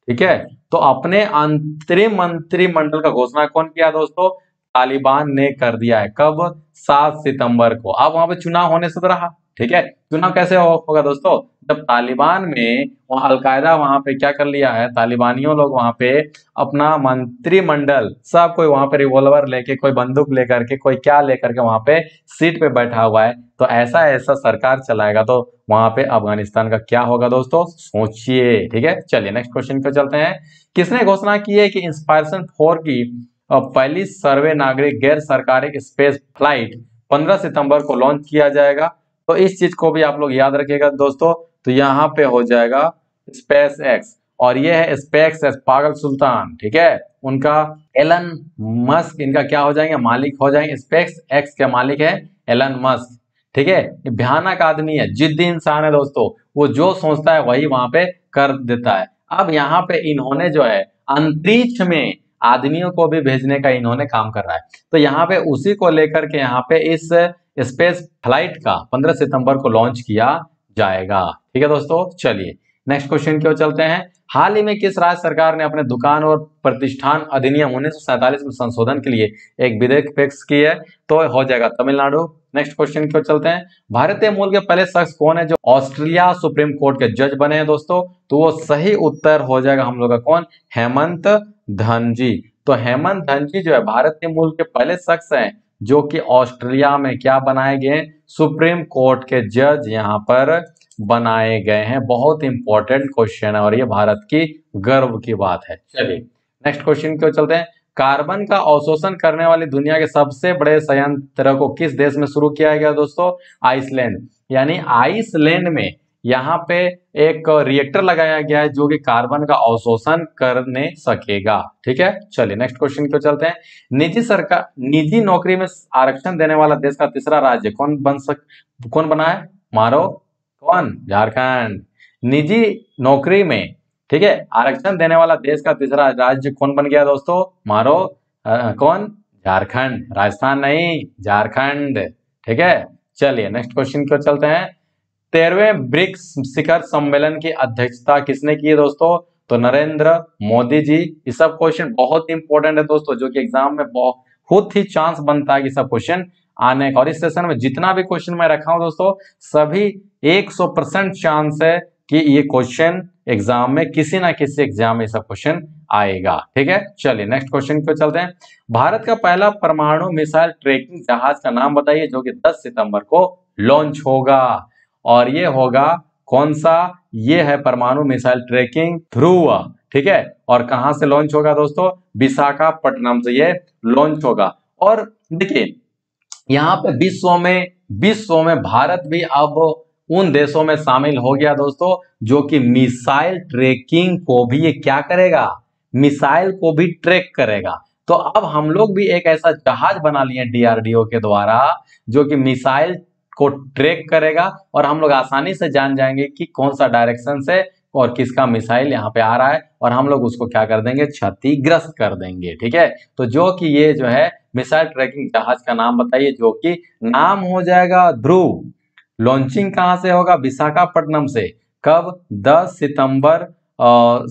Speaker 1: ठीक है? तो अपने अंतरिम मंत्रिमंडल का घोषणा कौन किया दोस्तों? तालिबान ने कर दिया है, कब? सात सितंबर को। अब वहाँ पे चुनाव होने से तो रहा, ठीक है? चुनाव कैसे होगा दोस्तों? जब तालिबान में वहाँ अलकायदा वहाँ पे क्या कर लिया है? तालिबानियों लोग वहाँ पे अपना मंत्रिमंडल, सब कोई वहाँ पे रिवॉल्वर लेके, कोई बंदूक लेकर के, कोई क्या लेकर के वहाँ पे सीट पे बैठा हुआ है। तो ऐसा ऐसा सरकार चलाएगा तो वहाँ पे अफ़गानिस्तान का क्या होगा दोस्तों? सोचिए, ठीक है? चलिए नेक्स्ट क्वेश्चन पे चलते हैं। किसने घोषणा की है कि इंस्पायरेशन फोर की पहली सर्वे नागरिक गैर सरकारी स्पेस फ़्लाइट 15 सितंबर को लॉन्च किया जाएगा? तो इस चीज़ को भी आप लोग याद रखिएगा दोस्तों। तो यहाँ पे हो जाएगा स्पेस एक्स। और ये है स्पेक्स पागल सुल्तान, ठीक है? उनका एलन मस्क, इनका क्या हो जाएँगे? मालिक हो जाएँगे। स्पेक्स एक्स के मालिक है एलन मस्क, ठीक है? भयानक आदमी है, जिद्दी इंसान है दोस्तों। वो जो सोचता है वही वहाँ पे कर देता है। अब यहाँ पे इन्होंने जो है, अंतरिक्ष में आदमियों को भी भेजने का इन्होंने काम कर रहा है। तो यहाँ पे उसी को लेकर के यहाँ पे इस स्पेस फ़्लाइट का 15 सितंबर को लॉन्च किया जाएगा। ठीक है दोस्तों? चलिए नेक्स्ट क्वेश्चन क्यों चलते हैं। हाल ही में किस राज्य सरकार ने अपने दुकान और प्रतिष्ठान अधिनियम उन्नीस में संशोधन के लिए एक विधेयक पेश की है? तो हो जाएगा तमिलनाडु। नेक्स्ट क्वेश्चन क्यों चलते हैं। भारतीय मूल के पहले शख्स कौन है जो ऑस्ट्रेलिया सुप्रीम कोर्ट के जज बने हैं दोस्तों? तो वो सही उत्तर हो जाएगा हम लोग का कौन? हेमंत धनजी। तो हेमंत धनजी जो है, भारतीय मूल के पहले शख्स हैं। जो कि ऑस्ट्रेलिया में क्या बनाए गए सुप्रीम कोर्ट के जज यहाँ पर बनाए गए हैं। बहुत इंपॉर्टेंट क्वेश्चन है और ये भारत की गर्व की बात है। चलिए नेक्स्ट क्वेश्चन क्यों चलते हैं। कार्बन का अवशोषण करने वाली दुनिया के सबसे बड़े संयंत्र को किस देश में शुरू किया गया दोस्तों? आइसलैंड। यानी आइसलैंड में यहाँ पे एक रिएक्टर लगाया गया है जो कि कार्बन का अवशोषण करने सकेगा। ठीक है? चलिए नेक्स्ट क्वेश्चन क्यों चलते हैं। निजी सरकार निजी नौकरी में आरक्षण देने वाला देश का तीसरा राज्य कौन बन सक कौन बना है? मारो कौन? झारखंड। निजी नौकरी में ठीक है? आरक्षण देने वाला देश का तीसरा राज्य कौन बन गया दोस्तों? मारो आ, कौन? झारखंड। राजस्थान नहीं झारखंड। ठीक है? चलिए नेक्स्ट क्वेश्चन क्यों चलते हैं। तेरहवें ब्रिक्स शिखर सम्मेलन की अध्यक्षता किसने की है दोस्तों? तो नरेंद्र मोदी जी, ये सब क्वेश्चन बहुत इंपॉर्टेंट है दोस्तों, जो कि एग्ज़ाम में बहुत ही चांस बनता है कि सब क्वेश्चन आने का। और इस सेशन में जितना भी क्वेश्चन मैं रखा हूँ दोस्तों, सभी 100 परसेंट चांस है कि ये क्वेश्चन एग्ज़ाम में किसी ना किसी एग्ज़ाम में सब क्वेश्चन आएगा। ठीक है? चलिए नेक्स्ट क्वेश्चन पे चलते हैं। भारत का पहला परमाणु मिसाइल ट्रेकिंग जहाज़ का नाम बताइए, जो कि 10 सितंबर को लॉन्च होगा। और ये होगा कौन सा? ये है परमाणु मिसाइल ट्रेकिंग ध्रुव। ठीक है? और कहाँ से लॉन्च होगा दोस्तों? विशाखापट्टनम से ये लॉन्च होगा। और देखिए, यहाँ पे विश्व में विश्व में भारत भी अब उन देशों में शामिल हो गया दोस्तों, जो कि मिसाइल ट्रेकिंग को भी ये क्या करेगा? मिसाइल को भी ट्रैक करेगा। तो अब हम लोग भी एक ऐसा जहाज़ बना लिए डीआरडीओ के द्वारा, जो कि मिसाइल को ट्रैक करेगा और हम लोग आसानी से जान जाएँगे कि कौन सा डायरेक्शन से और किसका मिसाइल यहाँ पे आ रहा है और हम लोग उसको क्या कर देंगे, क्षतिग्रस्त कर देंगे, ठीक है? तो जो कि ये जो है मिसाइल ट्रैकिंग जहाज़ का नाम बताइए, जो कि नाम हो जाएगा ध्रुव। लॉन्चिंग कहाँ से होगा? विशाखापट्टनम से। कब? 10 सितंबर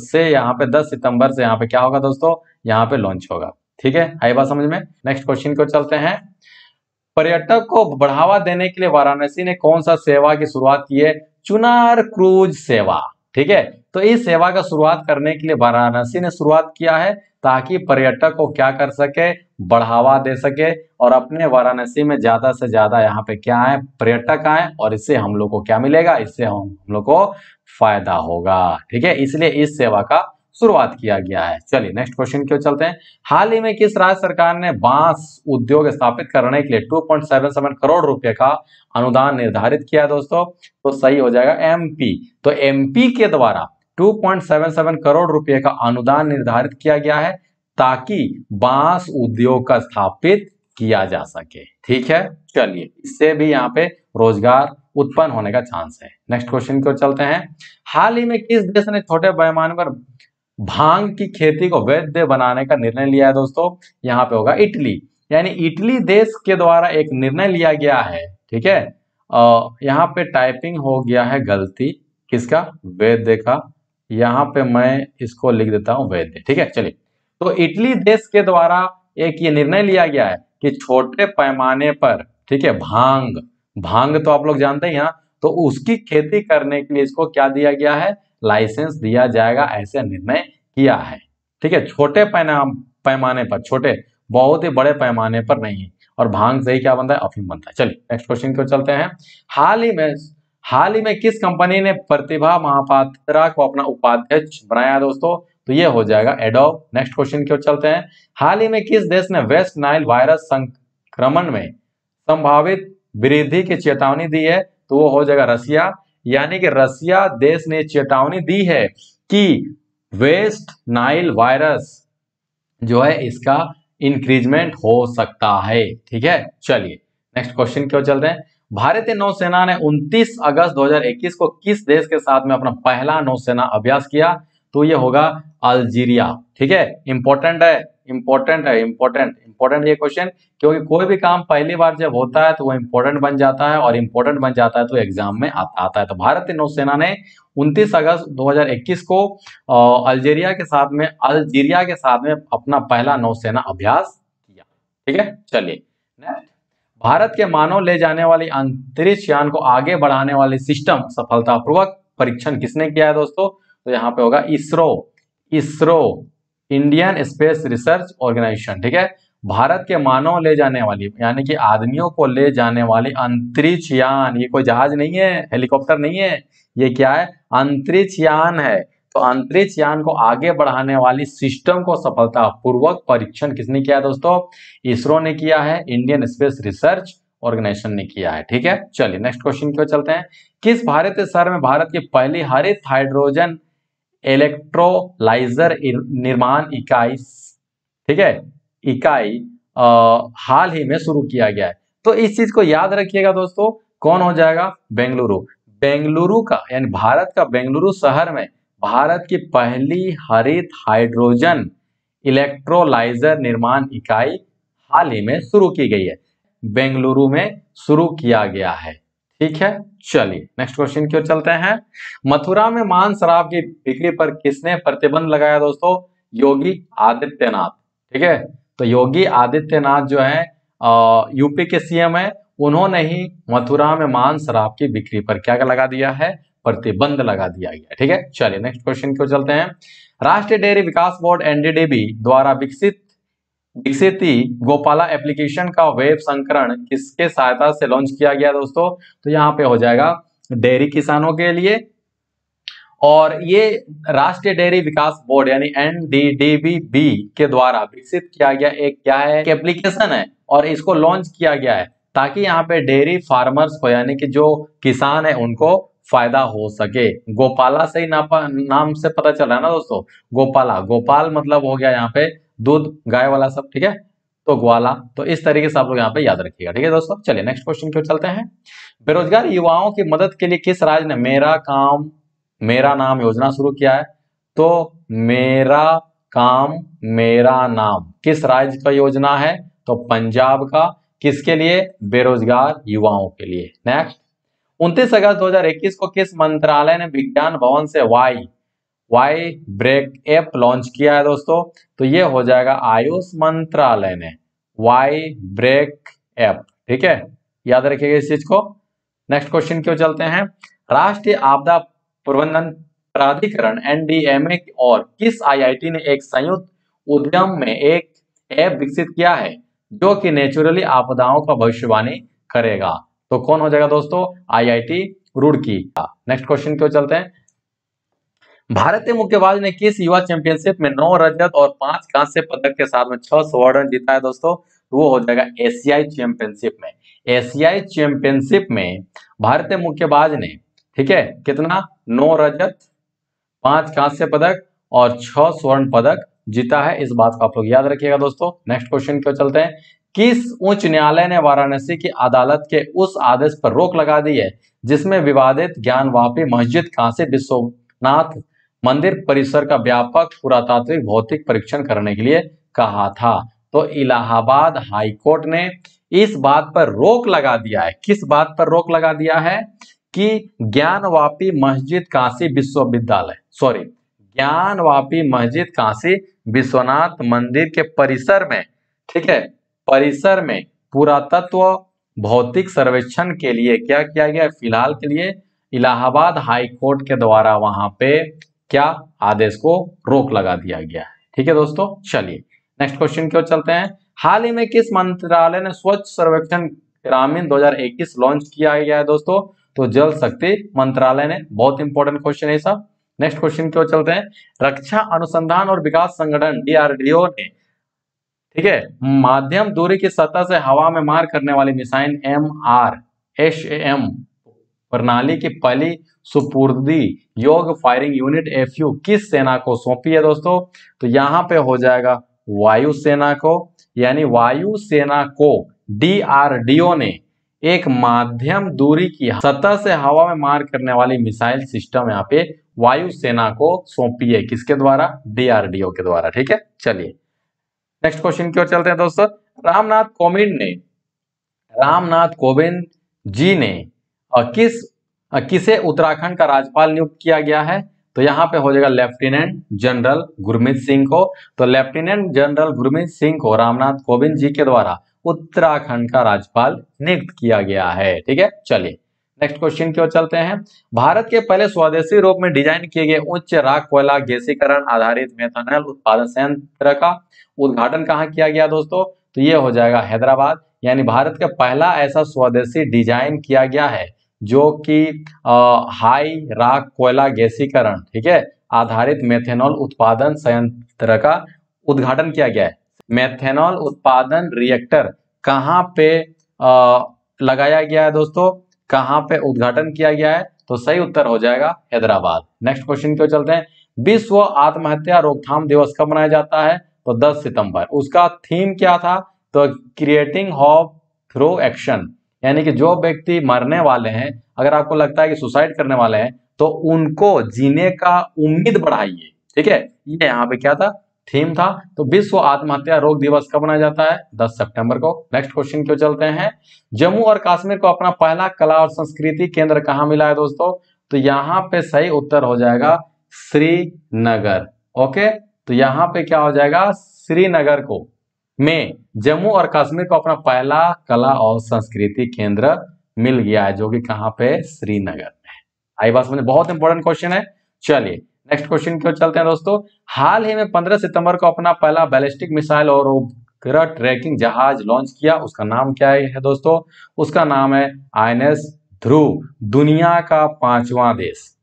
Speaker 1: से यहाँ पे 10 सितंबर से यहाँ पे क्या होगा दोस्तों? यहाँ पे लॉन्च होगा, ठीक है? आई बात समझ में? नेक्स्ट क्वेश्चन को चलते हैं। पर्यटक को बढ़ावा देने के लिए वाराणसी ने कौन सा सेवा की शुरुआत की है? चुनार क्रूज सेवा, ठीक है? तो इस सेवा का शुरुआत करने के लिए वाराणसी ने शुरुआत किया है ताकि पर्यटक को क्या कर सके, बढ़ावा दे सके और अपने वाराणसी में ज़्यादा से ज़्यादा यहाँ पे क्या आए, पर्यटक आए और इससे हम लोग को क्या मिलेगा? इससे हम हम लोग को फ़ायदा होगा, ठीक है? इसलिए इस सेवा का शुरुआत किया गया है। चलिए नेक्स्ट क्वेश्चन क्यों चलते हैं। हाल ही में किस राज्य सरकार ने बाँस उद्योग स्थापित करने के लिए 2.77 करोड़ रुपए का अनुदान निर्धारित किया दोस्तों? तो सही हो जाएगा एमपी तो एमपी के द्वारा 2.77 करोड़ रुपए का अनुदान निर्धारित किया गया है ताकि बाँस उद्योग का स्थापित किया जा सके। ठीक है? चलिए, इससे भी यहाँ पे रोज़गार उत्पन्न होने का चांस है। नेक्स्ट क्वेश्चन की ओर चलते हैं। हाल ही में किस देश ने छोटे पैमाने पर भाँग की खेती को वैध बनाने का निर्णय लिया है दोस्तों, यहाँ पे होगा इटली। यानी इटली देश के द्वारा एक निर्णय लिया गया है, ठीक है? यहाँ पे टाइपिंग हो गया है गलती। किसका? वैद्य का। यहाँ पे मैं इसको लिख देता हूँ वैद्य ठीक है? चलिए। तो इटली देश के द्वारा एक ये निर्णय लिया गया है कि छोटे पैमाने पर, ठीक है, भाँग। भाँग तो आप लोग जानते हैं यहाँ तो उसकी खेती करने के लिए इसको क्या दिया गया है? लाइसेंस दिया जाएगा, ऐसे निर्णय किया है। ठीक है, छोटे पैमाने पर, छोटे, बहुत ही बड़े पैमाने पर नहीं है। और भाँग से ही क्या बनता है? अफीम बनता है। चलिए नेक्स्ट क्वेश्चन को चलते हैं। हाल ही में, हाल ही में किस कंपनी ने प्रतिभा महापात्रा को अपना उपाध्यक्ष बनाया दोस्तों? तो ये हो जाएगा एडोब नेक्स्ट क्वेश्चन की ओर चलते हैं। हाल ही में किस देश ने वेस्ट नाइल वायरस संक्रमण में संभावित वृद्धि की चेतावनी दी है? तो वो हो जाएगा रसिया। यानी कि रसिया देश ने चेतावनी दी है कि वेस्ट नाइल वायरस जो है इसका इंक्रीजमेंट हो सकता है। ठीक है? चलिए नेक्स्ट क्वेश्चन क्यों चल रहे हैं। भारतीय नौसेना ने 29 अगस्त 2021 को किस देश के साथ में अपना पहला नौसेना अभ्यास किया? तो ये होगा अल्जीरिया। ठीक है? इंपॉर्टेंट है इंपॉर्टेंट है इंपॉर्टेंट इंपॉर्टेंट ये क्वेश्चन क्योंकि कोई भी काम पहली बार जब होता है तो वो इंपॉर्टेंट बन जाता है और इंपॉर्टेंट बन जाता है तो एग्ज़ाम में आता, आता है। तो भारतीय नौसेना ने 29 अगस्त 2021 को अल्जीरिया के साथ में अल्जीरिया के साथ में अपना पहला नौसेना अभ्यास किया। ठीक है? चलिए नेक्स्ट भारत के मानव ले जाने वाली अंतरिक्ष यान को आगे बढ़ाने वाली सिस्टम सफलतापूर्वक परीक्षण किसने किया है दोस्तों? तो यहाँ पे होगा ISRO ISRO Indian space research organisation ठीक है? भारत के मानव ले जाने वाली, यानी कि आदमियों को ले जाने वाली अंतरिक्ष यान, ये कोई जहाज़ नहीं है, हेलीकॉप्टर नहीं है, ये क्या है? अंतरिक्ष यान है। तो अंतरिक्ष यान को आगे बढ़ाने वाली सिस्टम को सफलतापूर्वक परीक्षण किसने किया दोस्तों? इसरो ने किया है, इंडियन स्पेस रिसर्च ऑर्गेनाइजेशन ने किया है, ठीक है? चलिए नेक्स्ट क्वेश्चन क्यों चलते हैं। किस भारतीय शहर में भारत की पहली हरित हाइड्रोजन इलेक्ट्रोलाइजर निर्माण इकाई ठीक है? इकाई हाल ही में शुरू किया गया है। तो इस चीज़ को याद रखिएगा दोस्तों, कौन हो जाएगा? बेंगलुरु। बेंगलुरु का, यानी भारत का बेंगलुरु शहर में भारत की पहली हरित हाइड्रोजन इलेक्ट्रोलाइजर निर्माण इकाई हाल ही में शुरू की गई है। बेंगलुरु में शुरू किया गया है। ठीक है, चलिए नेक्स्ट क्वेश्चन की ओर चलते हैं। मथुरा में मान शराब की बिक्री पर किसने प्रतिबंध लगाया दोस्तों? योगी आदित्यनाथ। ठीक है तो योगी आदित्यनाथ जो है यूपी के सीएम है, उन्होंने ही मथुरा में मान शराब की बिक्री पर क्या लगा दिया है? प्रतिबंध लगा दिया गया। ठीक है? चलिए नेक्स्ट क्वेश्चन क्यों चलते हैं। राष्ट्रीय डेयरी विकास बोर्ड एनडीडीबी द्वारा विकसित विकसित गोपाला एप्लीकेशन का वेब संकरण किसके सहायता से लॉन्च किया गया दोस्तों? तो यहाँ पे हो जाएगा डेयरी किसानों के लिए और ये राष्ट्रीय डेयरी विकास बोर्ड, यानी एनडीडीबी के द्वारा विकसित किया गया एक क्या है? एप्लीकेशन है और इसको लॉन्च किया गया है ताकि यहाँ पे डेयरी फार्मर्स को, यानी कि जो किसान है, उनको फ़ायदा हो सके। गोपाला से ही नापा, नाम से पता चल रहा है ना दोस्तों? गोपाला। गोपाल मतलब हो गया यहाँ पे दूध, गाय वाला सब, ठीक है? तो ग्वाला। तो इस तरीके से आप लोग यहाँ पे याद रखिएगा, ठीक है दोस्तों? चलिए नेक्स्ट क्वेश्चन क्यों चलते हैं। बेरोजगार युवाओं की मदद के लिए किस राज्य ने मेरा काम मेरा नाम योजना शुरू किया है। तो मेरा काम, मेरा नाम। किस राज्य का योजना है? तो पंजाब का। किसके लिए? बेरोजगार युवाओं के लिए। नेक्स्ट उनतीस अगस्त 2021 को किस मंत्रालय ने विज्ञान भवन से Y Y break app launch किया है दोस्तों? तो ये हो जाएगा आयुष मंत्रालय ने वाई ब्रेक ऐप ठीक है? याद रखिएगा इस चीज़ को। नेक्स्ट क्वेश्चन क्यों चलते हैं। राष्ट्रीय आपदा प्रबंधन प्राधिकरण, एनडीएमए और किस आईआईटी ने एक संयुक्त उद्यम में एक ऐप विकसित किया है जो कि नेचुरली आपदाओं का भविष्यवाणी करेगा? तो कौन हो जाएगा दोस्तों? आईआईटी रुड़की। नेक्स्ट क्वेश्चन क्यों चलते हैं। भारतीय मुक्केबाज ने किस युवा चैंपियनशिप में नौ रजत और पाँच कांस्य पदक के साथ में छह स्वर्ण जीता है दोस्तों? तो वो हो जाएगा एशियाई चैंपियनशिप में। एशियाई चैंपियनशिप में भारतीय मुक्केबाज ने ठीक है? कितना? नौ रजत, पाँच कांस्य पदक और छह स्वर्ण पदक जीता है इस बात को आप लोग याद रखिएगा दोस्तों। नेक्स्ट क्वेश्चन क्यों चलते हैं। किस उच्च न्यायालय ने वाराणसी की अदालत के उस आदेश पर रोक लगा दी है, जिसमें विवादित ज्ञान वापी मस्जिद काशी विश्वनाथ मंदिर परिसर का व्यापक पुरातात्विक भौतिक परीक्षण करने के लिए कहा था? तो इलाहाबाद हाईकोर्ट ने इस बात पर रोक लगा दिया है। किस बात पर रोक लगा दिया है? कि ज्ञानवापी मस्जिद काशी विश्वविद्यालय। सॉरी ज्ञानवापी मस्जिद काशी विश्वनाथ मंदिर के परिसर में। ठीक है? परिसर में पुरातत्व, भौतिक सर्वेक्षण के लिए क्या किया गया फ़िलहाल के लिए इलाहाबाद हाई कोर्ट के द्वारा वहाँ पे क्या आदेश को रोक लगा दिया गया है। ठीक है दोस्तों? चलिए नेक्स्ट क्वेश्चन की ओर चलते हैं। हाल ही में किस मंत्रालय ने स्वच्छ सर्वेक्षण ग्रामीण 2021 लॉन्च किया गया है दोस्तों? तो जल शक्ति मंत्रालय ने बहुत इंपॉर्टेंट क्वेश्चन है सब। नेक्स्ट क्वेश्चन की ओर चलते हैं। रक्षा अनुसंधान और विकास संगठन डीआरडीओ ने, ठीक है, माध्यम दूरी की सतह से हवा में मार करने वाली missile M R S M प्रणाली की पहली सुपुर्दी योग फायरिंग यूनिट एफ़ यू किस सेना को सौंपी है दोस्तों? तो यहाँ पे हो जाएगा वायु सेना को, यानी वायु सेना को डीआरडीओ ने एक माध्यम दूरी की सतह से हवा में मार करने वाली मिसाइल सिस्टम यहाँ पे वायु सेना को सौंपी है। किसके द्वारा? डीआरडीओ के द्वारा, ठीक है? चलिए। नेक्स्ट क्वेश्चन की ओर चलते हैं दोस्तों। रामनाथ कोविंद ने, रामनाथ कोविंद जी ने किस किसे उत्तराखंड का राज्यपाल नियुक्त किया गया है? तो यहाँ पे हो जाएगा लेफ्टिनेंट जनरल गुरमीत सिंह को। तो लेफ्टिनेंट जनरल गुरमीत सिंह को रामनाथ कोविंद जी के द्वारा उत्तराखंड का राज्यपाल नियुक्त किया गया है। ठीक है? चलिए नेक्स्ट क्वेश्चन की ओर चलते हैं। भारत के पहले स्वदेशी रूप में डिज़ाइन किए गए उच्च राख कोयला गैसीकरण आधारित मेथनल उत्पादन संयंत्र का उद्घाटन कहाँ किया गया दोस्तों? तो ये हो जाएगा हैदराबाद। यानी भारत का पहला ऐसा स्वदेशी डिज़ाइन किया गया है जो कि हाई राख कोयला गैसीकरण, ठीक है, आधारित मेथेनॉल उत्पादन संयंत्र का उद्घाटन किया गया है। मेथेनॉल उत्पादन रिएक्टर कहाँ पे आ, लगाया गया है दोस्तों? कहाँ पे उद्घाटन किया गया है? तो सही उत्तर हो जाएगा हैदराबाद। नेक्स्ट क्वेश्चन क्यों चलते हैं। विश्व आत्महत्या रोकथाम दिवस कब मनाया जाता है? तो 10 सितंबर। उसका थीम क्या था? तो क्रिएटिंग हॉप थ्रो एक्शन यानी कि जो व्यक्ति मरने वाले हैं अगर आपको लगता है कि सुसाइड करने वाले हैं तो उनको जीने का उम्मीद बढ़ाइए। ठीक है? ये यहाँ पे क्या था? थीम था तो विश्व आत्महत्या रोग दिवस कब मनाया जाता है? 10 सितंबर को। नेक्स्ट क्वेश्चन क्यों चलते हैं? जम्मू और कश्मीर को अपना पहला कला और संस्कृति केंद्र कहाँ मिला है दोस्तों? तो यहाँ पे सही उत्तर हो जाएगा श्रीनगर। ओके? तो यहाँ पे क्या हो जाएगा? श्रीनगर को। में जम्मू और कश्मीर को अपना पहला कला और संस्कृति केंद्र मिल गया है, जो कि कहाँ पे? श्रीनगर में आई बात समझे बहुत इंपॉर्टेंट क्वेश्चन है। चलिए नेक्स्ट क्वेश्चन क्यों चलते हैं दोस्तों? हाल ही में 15 सितंबर को अपना पहला बैलिस्टिक मिसाइल और उपग्रह ट्रैकिंग जहाज़ लॉन्च किया। उसका नाम क्या है दोस्तों? उसका नाम है आईएनएस ध्रुव, दुनिया का पांचवा देश।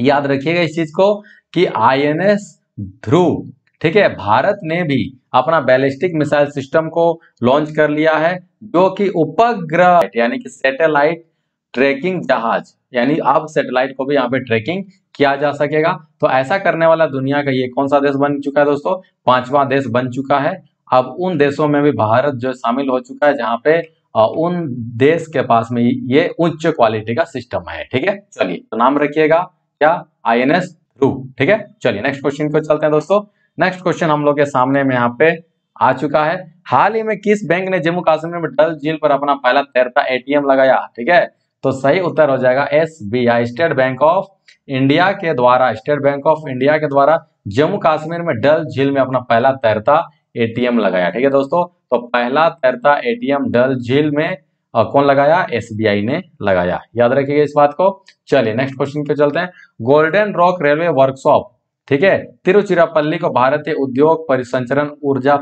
Speaker 1: याद रखिएगा इस चीज़ को कि आईएनएस ध्रुव, ठीक है, भारत ने भी अपना बैलिस्टिक मिसाइल सिस्टम को लॉन्च कर लिया है, जो कि उपग्रह, यानी कि सैटेलाइट ट्रैकिंग जहाज़। यानी अब सैटेलाइट को भी यहाँ पे ट्रैकिंग किया जा सकेगा। तो ऐसा करने वाला दुनिया का ये कौन सा देश बन चुका है दोस्तों? पांचवा देश बन चुका है। अब उन देशों में भी भारत जो शामिल हो चुका है, जहाँ पे उन देश के पास में ये उच्च क्वालिटी का सिस्टम है, ठीक है? चलिए तो नाम रखिएगा क्या? आई एन एस ठीक है? चलिए नेक्स्ट क्वेश्चन को चलते हैं दोस्तों। नेक्स्ट क्वेश्चन हम लोग के सामने में यहाँ पे आ चुका है। हाल ही में किस बैंक ने जम्मू कश्मीर में डल झील पर अपना पहला तैरता एटीएम लगाया, ठीक है? तो सही उत्तर हो जाएगा S B I state bank of India के द्वारा, स्टेट बैंक ऑफ़ इंडिया के द्वारा जम्मू कश्मीर में डल झील में अपना पहला तैरता एटीएम लगाया। ठीक है दोस्तों तो पहला तैरता एटीएम डल झील में कौन लगाया? एसबीआई ने लगाया। याद रखिएगा इस बात को। चलिए नेक्स्ट क्वेश्चन पे चलते हैं। गोल्डन रॉक रेलवे वर्कशॉप ठीक है? तिरुचिरापल्ली को भारतीय उद्योग परिसंचरण ऊर्जा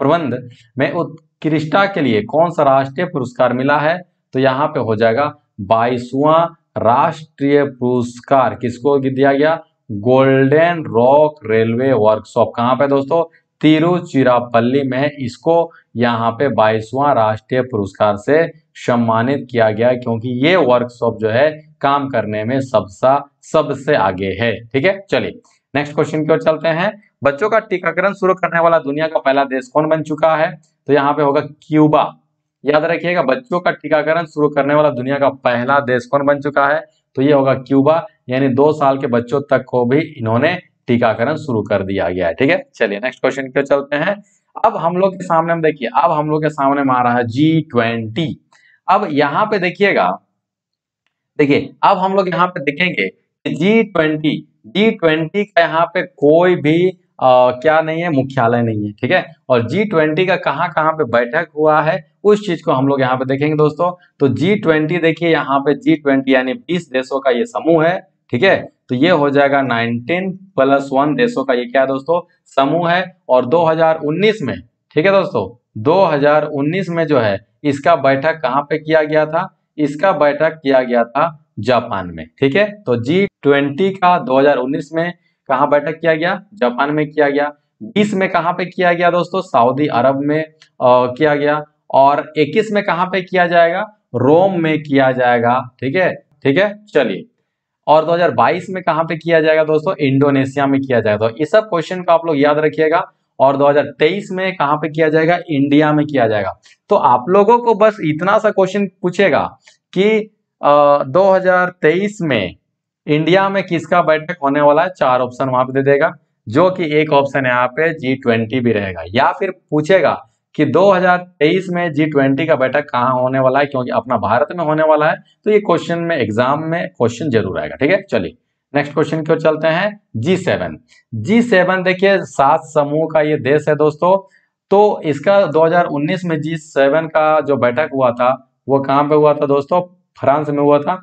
Speaker 1: प्रबंध में उत्कृष्टता के लिए कौन सा राष्ट्रीय पुरस्कार मिला है? तो यहाँ पे हो जाएगा बाईसवा राष्ट्रीय पुरस्कार किसको दिया गया? Golden rock railway workshop. कहाँ पे दोस्तों? तिरुचिरापल्ली में इसको यहाँ पे बाईसवां राष्ट्रीय पुरस्कार से सम्मानित किया गया क्योंकि ये वर्कशॉप जो है, काम करने में सबसा, सबसे आगे है। ठीक है? चलिए नेक्स्ट क्वेश्चन की ओर चलते हैं। बच्चों का टीकाकरण शुरू करने वाला दुनिया का पहला देश कौन बन चुका है? तो यहाँ पे होगा क्यूबा। याद रखिएगा, बच्चों का टीकाकरण शुरू करने वाला दुनिया का पहला देश कौन बन चुका है? तो ये होगा क्यूबा, यानी दो साल के बच्चों तक को भी इन्होंने टीकाकरण शुरू कर दिया गया है, ठीक है? चलिए नेक्स्ट क्वेश्चन की ओर चलते हैं। अब हम लोग के सामने, हम देखिए, अब हम लोग के सामने में आ रहा है जी ट्वेंटी अब यहाँ पे देखिएगा, देखिए, अब हम लोग यहाँ पे देखेंगे जी ट्वेंटी जी ट्वेंटी का यहाँ पे कोई भी आ, क्या नहीं है? मुख्यालय नहीं है ठीक है? और जी ट्वेंटी का कहाँ कहाँ पे बैठक हुआ है उस चीज़ को हम लोग यहाँ पे देखेंगे दोस्तों। तो जी ट्वेंटी देखिए यहाँ पे जी ट्वेंटी यानी बीस देशों का ये समूह है ठीक है? तो ये हो जाएगा 19 प्लस वन देशों का ये क्या है दोस्तों? समूह है और 2019 में ठीक है दोस्तों? 2019 में जो है इसका बैठक कहाँ पे किया गया था? इसका बैठक किया गया था जापान में ठीक है? तो जी ट्वेंटी का 2019 में कहा बैठक किया गया? जापान में किया गया। बीस में कहाँ पे किया गया दोस्तों? सऊदी अरब में आ, किया गया। और 21 में कहाँ पे किया जाएगा? रोम में किया जाएगा। ठीक है? ठीक है? चलिए। और 2022 में कहाँ पे किया जाएगा दोस्तों? इंडोनेशिया में किया जाएगा। तो इस सब क्वेश्चन को आप लोग याद रखिएगा। और 2023 में कहाँ पे किया जाएगा? इंडिया में किया जाएगा। तो आप लोगों को बस इतना सा क्वेश्चन पूछेगा कि आ, 2023 में इंडिया में किसका बैठक होने वाला है? चार ऑप्शन वहाँ पे दे देगा, जो कि एक ऑप्शन है यहाँ पे जी ट्वेंटी भी रहेगा। या फिर पूछेगा कि 2023 में जी ट्वेंटी का बैठक कहाँ होने वाला है? क्योंकि अपना भारत में होने वाला है तो ये क्वेश्चन में एग्ज़ाम में क्वेश्चन ज़रूर आएगा, ठीक है? चलिए नेक्स्ट क्वेश्चन क्यों चलते हैं जी सेवन जी सेवन देखिए, सात समूह का ये देश है दोस्तों तो इसका 2019 में जी सेवन का जो बैठक हुआ था, वो कहाँ पे हुआ था दोस्तों? फ्रांस में हुआ था।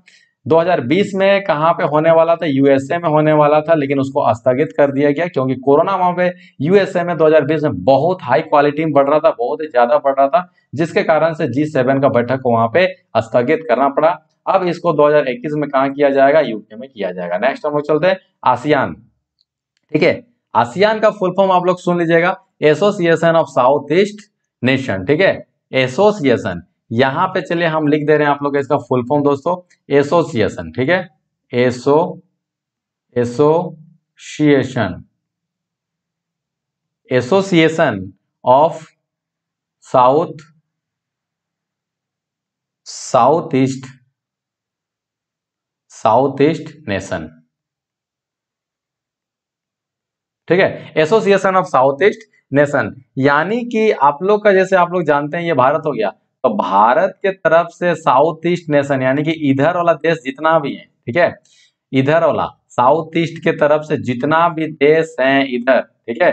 Speaker 1: 2020 में कहाँ पे होने वाला था? यूएसए में होने वाला था, लेकिन उसको स्थगित कर दिया गया क्योंकि कोरोना वहाँ पे यूएसए में 2020 में बहुत हाई क्वालिटी में बढ़ रहा था, बहुत ही ज़्यादा बढ़ रहा था, जिसके कारण से जी सेवन का बैठक वहाँ पे स्थगित करना पड़ा। अब इसको 2021 में कहा किया जाएगा? यूके में किया जाएगा। नेक्स्ट हम लोग चलते हैं आसियान ठीक है आसियान का फुल फॉर्म आप लोग सुन लीजिएगा। Association of south east nation ठीक है एसोसिएशन यहाँ पे चलिए हम लिख दे रहे हैं आप लोग इसका फुल फॉर्म दोस्तों एसोसिएशन ठीक है? Asso association association of south south east south east nation ठीक है? Association of south east nation यानी कि आप लोग का, जैसे आप लोग जानते हैं, ये भारत हो गया। तो भारत के तरफ़ से साउथ ईस्ट नेशन यानी कि इधर वाला देश जितना भी है, ठीक है? इधर वाला साउथ ईस्ट के तरफ़ से जितना भी देश है इधर, ठीक है?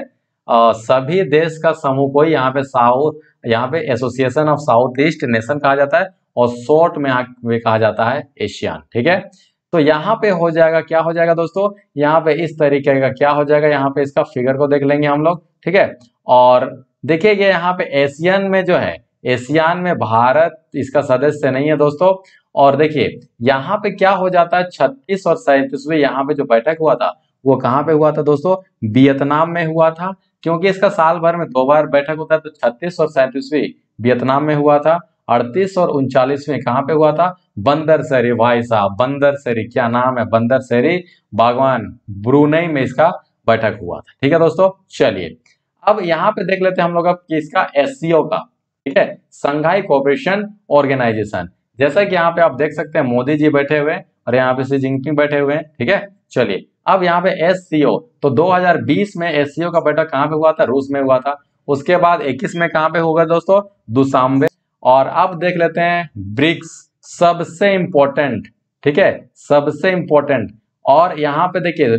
Speaker 1: सभी देश का समूह को यहाँ पे साउथ यहाँ पे association of south east nation कहा जाता है और शॉर्ट में में कहा जाता है एशियान ठीक है? तो यहाँ पे हो जाएगा, क्या हो जाएगा दोस्तों? यहाँ पे इस तरीके का क्या हो जाएगा? यहाँ पे इसका फिगर को देख लेंगे हम लोग, ठीक है? और देखिए यहाँ पे एशियन में जो है एशियान में भारत इसका सदस्य नहीं है दोस्तों। और देखिए, यहाँ पे क्या हो जाता है? छत्तीस और सैंतीसवें यहाँ पे जो बैठक हुआ था, वो कहाँ पे हुआ था दोस्तों? वियतनाम में हुआ था, क्योंकि इसका साल भर में दो बार बैठक होता है तो छत्तीस और सैंतीसवीं वियतनाम में हुआ था, अड़तीस और उनचालीसवें कहाँ पे हुआ था? बंदर सरी भाई साहब बंदर सरी क्या नाम है? बंदर सरी बागवान, ब्रुनई में इसका बैठक हुआ था। ठीक है दोस्तों, चलिए, अब यहाँ पे देख लेते हैं हम लोग अब कि इसका एस का। ठीक है? संघाई कोऑपरेशन ऑर्गेनाइजेशन जैसा कि यहाँ पे आप देख सकते हैं, मोदी जी बैठे हुए और यहाँ पे सी जिनपिंग बैठे हुए हैं, ठीक है? चलिए, अब यहाँ पे एस तो 2020 में एससीओ का बैठक कहाँ पे हुआ था? रूस में हुआ था। उसके बाद 21 में कहाँ पे होगा दोस्तों? दुसाम्बे और अब देख लेते हैं ब्रिक्स, सबसे इंपॉर्टेंट ठीक है? सबसे इंपॉर्टेंट और यहाँ पे देखिए,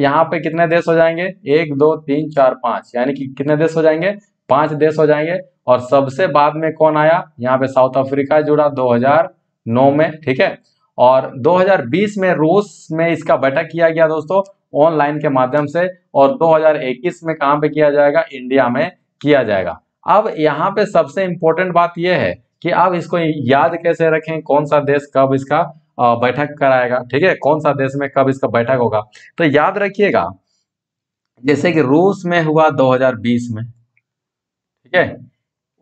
Speaker 1: यहाँ पे कितने देश हो जाएँगे? एक, दो, तीन, चार, पाँच। यानी कि कितने देश हो जाएँगे? पाँच देश हो जाएँगे। और सबसे बाद में कौन आया? यहाँ पे साउथ अफ्रीका जुड़ा 2009 में, ठीक है? और 2020 में रूस में इसका बैठक किया गया दोस्तों, ऑनलाइन के माध्यम से, और 2021 में कहाँ पे किया जाएगा? इंडिया में किया जाएगा। अब यहाँ पे सबसे इंपॉर्टेंट बात यह है कि आप इसको याद कैसे रखें, कौन सा देश कब इसका बैठक कराएगा, ठीक है? कौन सा देश में कब इसका बैठक होगा? तो याद रखिएगा, जैसे कि रूस में हुआ 2020 में, ठीक है?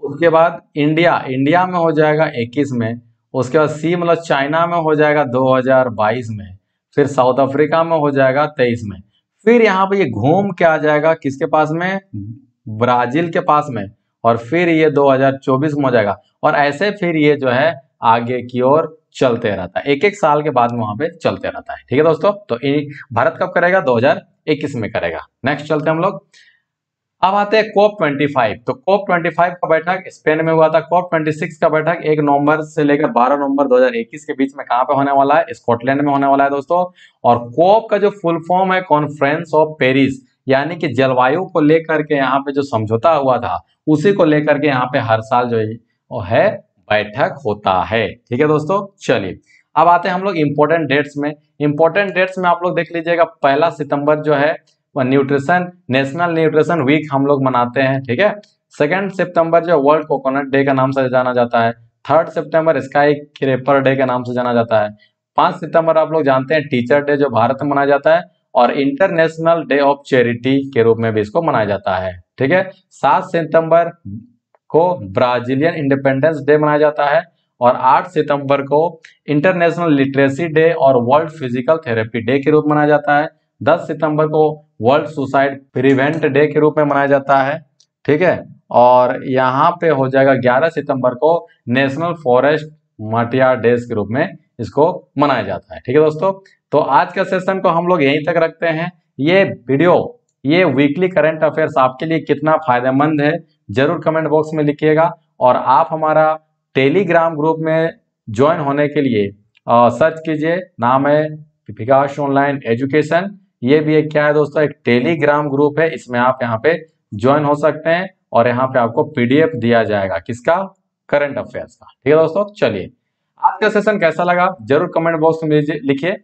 Speaker 1: उसके बाद इंडिया इंडिया में हो जाएगा 21 में, उसके बाद सी मतलब चाइना में हो जाएगा 2022 में, फिर साउथ अफ्रीका में हो जाएगा 23 में। फिर यहाँ पे ये घूम के आ जाएगा किसके पास में? ब्राज़ील के पास में, और फिर ये 2024 में हो जाएगा। और ऐसे फिर ये जो है आगे की ओर चलते रहता है। एक एक साल के बाद वहाँ पे चलते रहता है। ठीक है दोस्तों? तो भारत कब करेगा? 2021 में करेगा। नेक्स्ट चलते हम लोग। अब आते हैं कोप 25 तो कोप 25 का बैठक स्पेन में हुआ था। कोप 26 का बैठक एक नवंबर से लेकर 12 नवंबर 2021 के बीच में कहाँ पे होने वाला है? स्कॉटलैंड में होने वाला है दोस्तों। और कोप का जो फुल फॉर्म है कॉन्फ्रेंस ऑफ़ पेरिस, यानी कि जलवायु को लेकर के यहाँ पे जो समझौता हुआ था, उसी को लेकर के यहाँ पे हर साल जो है, बैठक होता है। ठीक है दोस्तों? चलिए, अब आते हैं हम लोग इंपॉर्टेंट डेट्स में। इंपॉर्टेंट डेट्स में आप लोग देख लीजिएगा, पहला सितंबर जो है न्यूट्रिशन, नेशनल न्यूट्रिशन वीक हम लोग मनाते हैं, ठीक है? सेकेंड सितंबर जो वर्ल्ड कोकोनट डे का नाम से जाना जाता है। थर्ड सितंबर स्काई क्रेपर डे के नाम से जाना जाता है। पाँच सितंबर आप लोग जानते हैं टीचर डे जो भारत में मनाया जाता है और इंटरनेशनल डे ऑफ़ चैरिटी के रूप में भी इसको मनाया जाता है, ठीक है? सात सितंबर को ब्राजीलियन इंडिपेंडेंस डे मनाया जाता है और 8 सितंबर को इंटरनेशनल लिटरेसी डे और वर्ल्ड फ़िज़िकल थेरेपी डे के रूप में मनाया जाता है। 10 सितंबर को वर्ल्ड सुसाइड प्रिवेंट डे के रूप में मनाया जाता है, ठीक है? और यहाँ पे हो जाएगा 11 सितंबर को नेशनल फॉरेस्ट मटिया डेज़ के रूप में इसको मनाया जाता है, ठीक है दोस्तों? तो आज का सेशन को हम लोग यहीं तक रखते हैं। ये वीडियो ये वीकली करंट अफेयर्स आपके लिए कितना फ़ायदेमंद है, ज़रूर कमेंट बॉक्स में लिखिएगा। और आप हमारा टेलीग्राम ग्रुप में ज्वाइन होने के लिए सर्च कीजिए। नाम है विकास ऑनलाइन एजुकेशन ये भी एक क्या है दोस्तों, एक टेलीग्राम ग्रुप है, इसमें आप यहाँ पे ज्वाइन हो सकते हैं और यहाँ पे आपको पीडीएफ दिया जाएगा। किसका? करंट अफेयर्स का। ठीक है दोस्तों, चलिए। आज का सेशन कैसा लगा? ज़रूर कमेंट बॉक्स में लिखिए।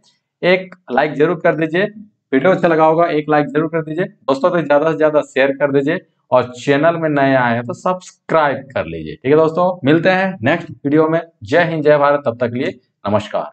Speaker 1: एक लाइक ज़रूर कर दीजिए। वीडियो अच्छा लगा होगा, एक लाइक ज़रूर कर दीजिए। दोस्तों तो ज़्यादा से ज़्यादा शेयर कर दीजिए और चैनल में नए आए हैं तो सब्सक्राइब कर लीजिए। ठीक है दोस्तों, मिलते हैं नेक्स्ट वीडियो में। जय हिंद, जय भारत। तब तक लिए नमस्कार।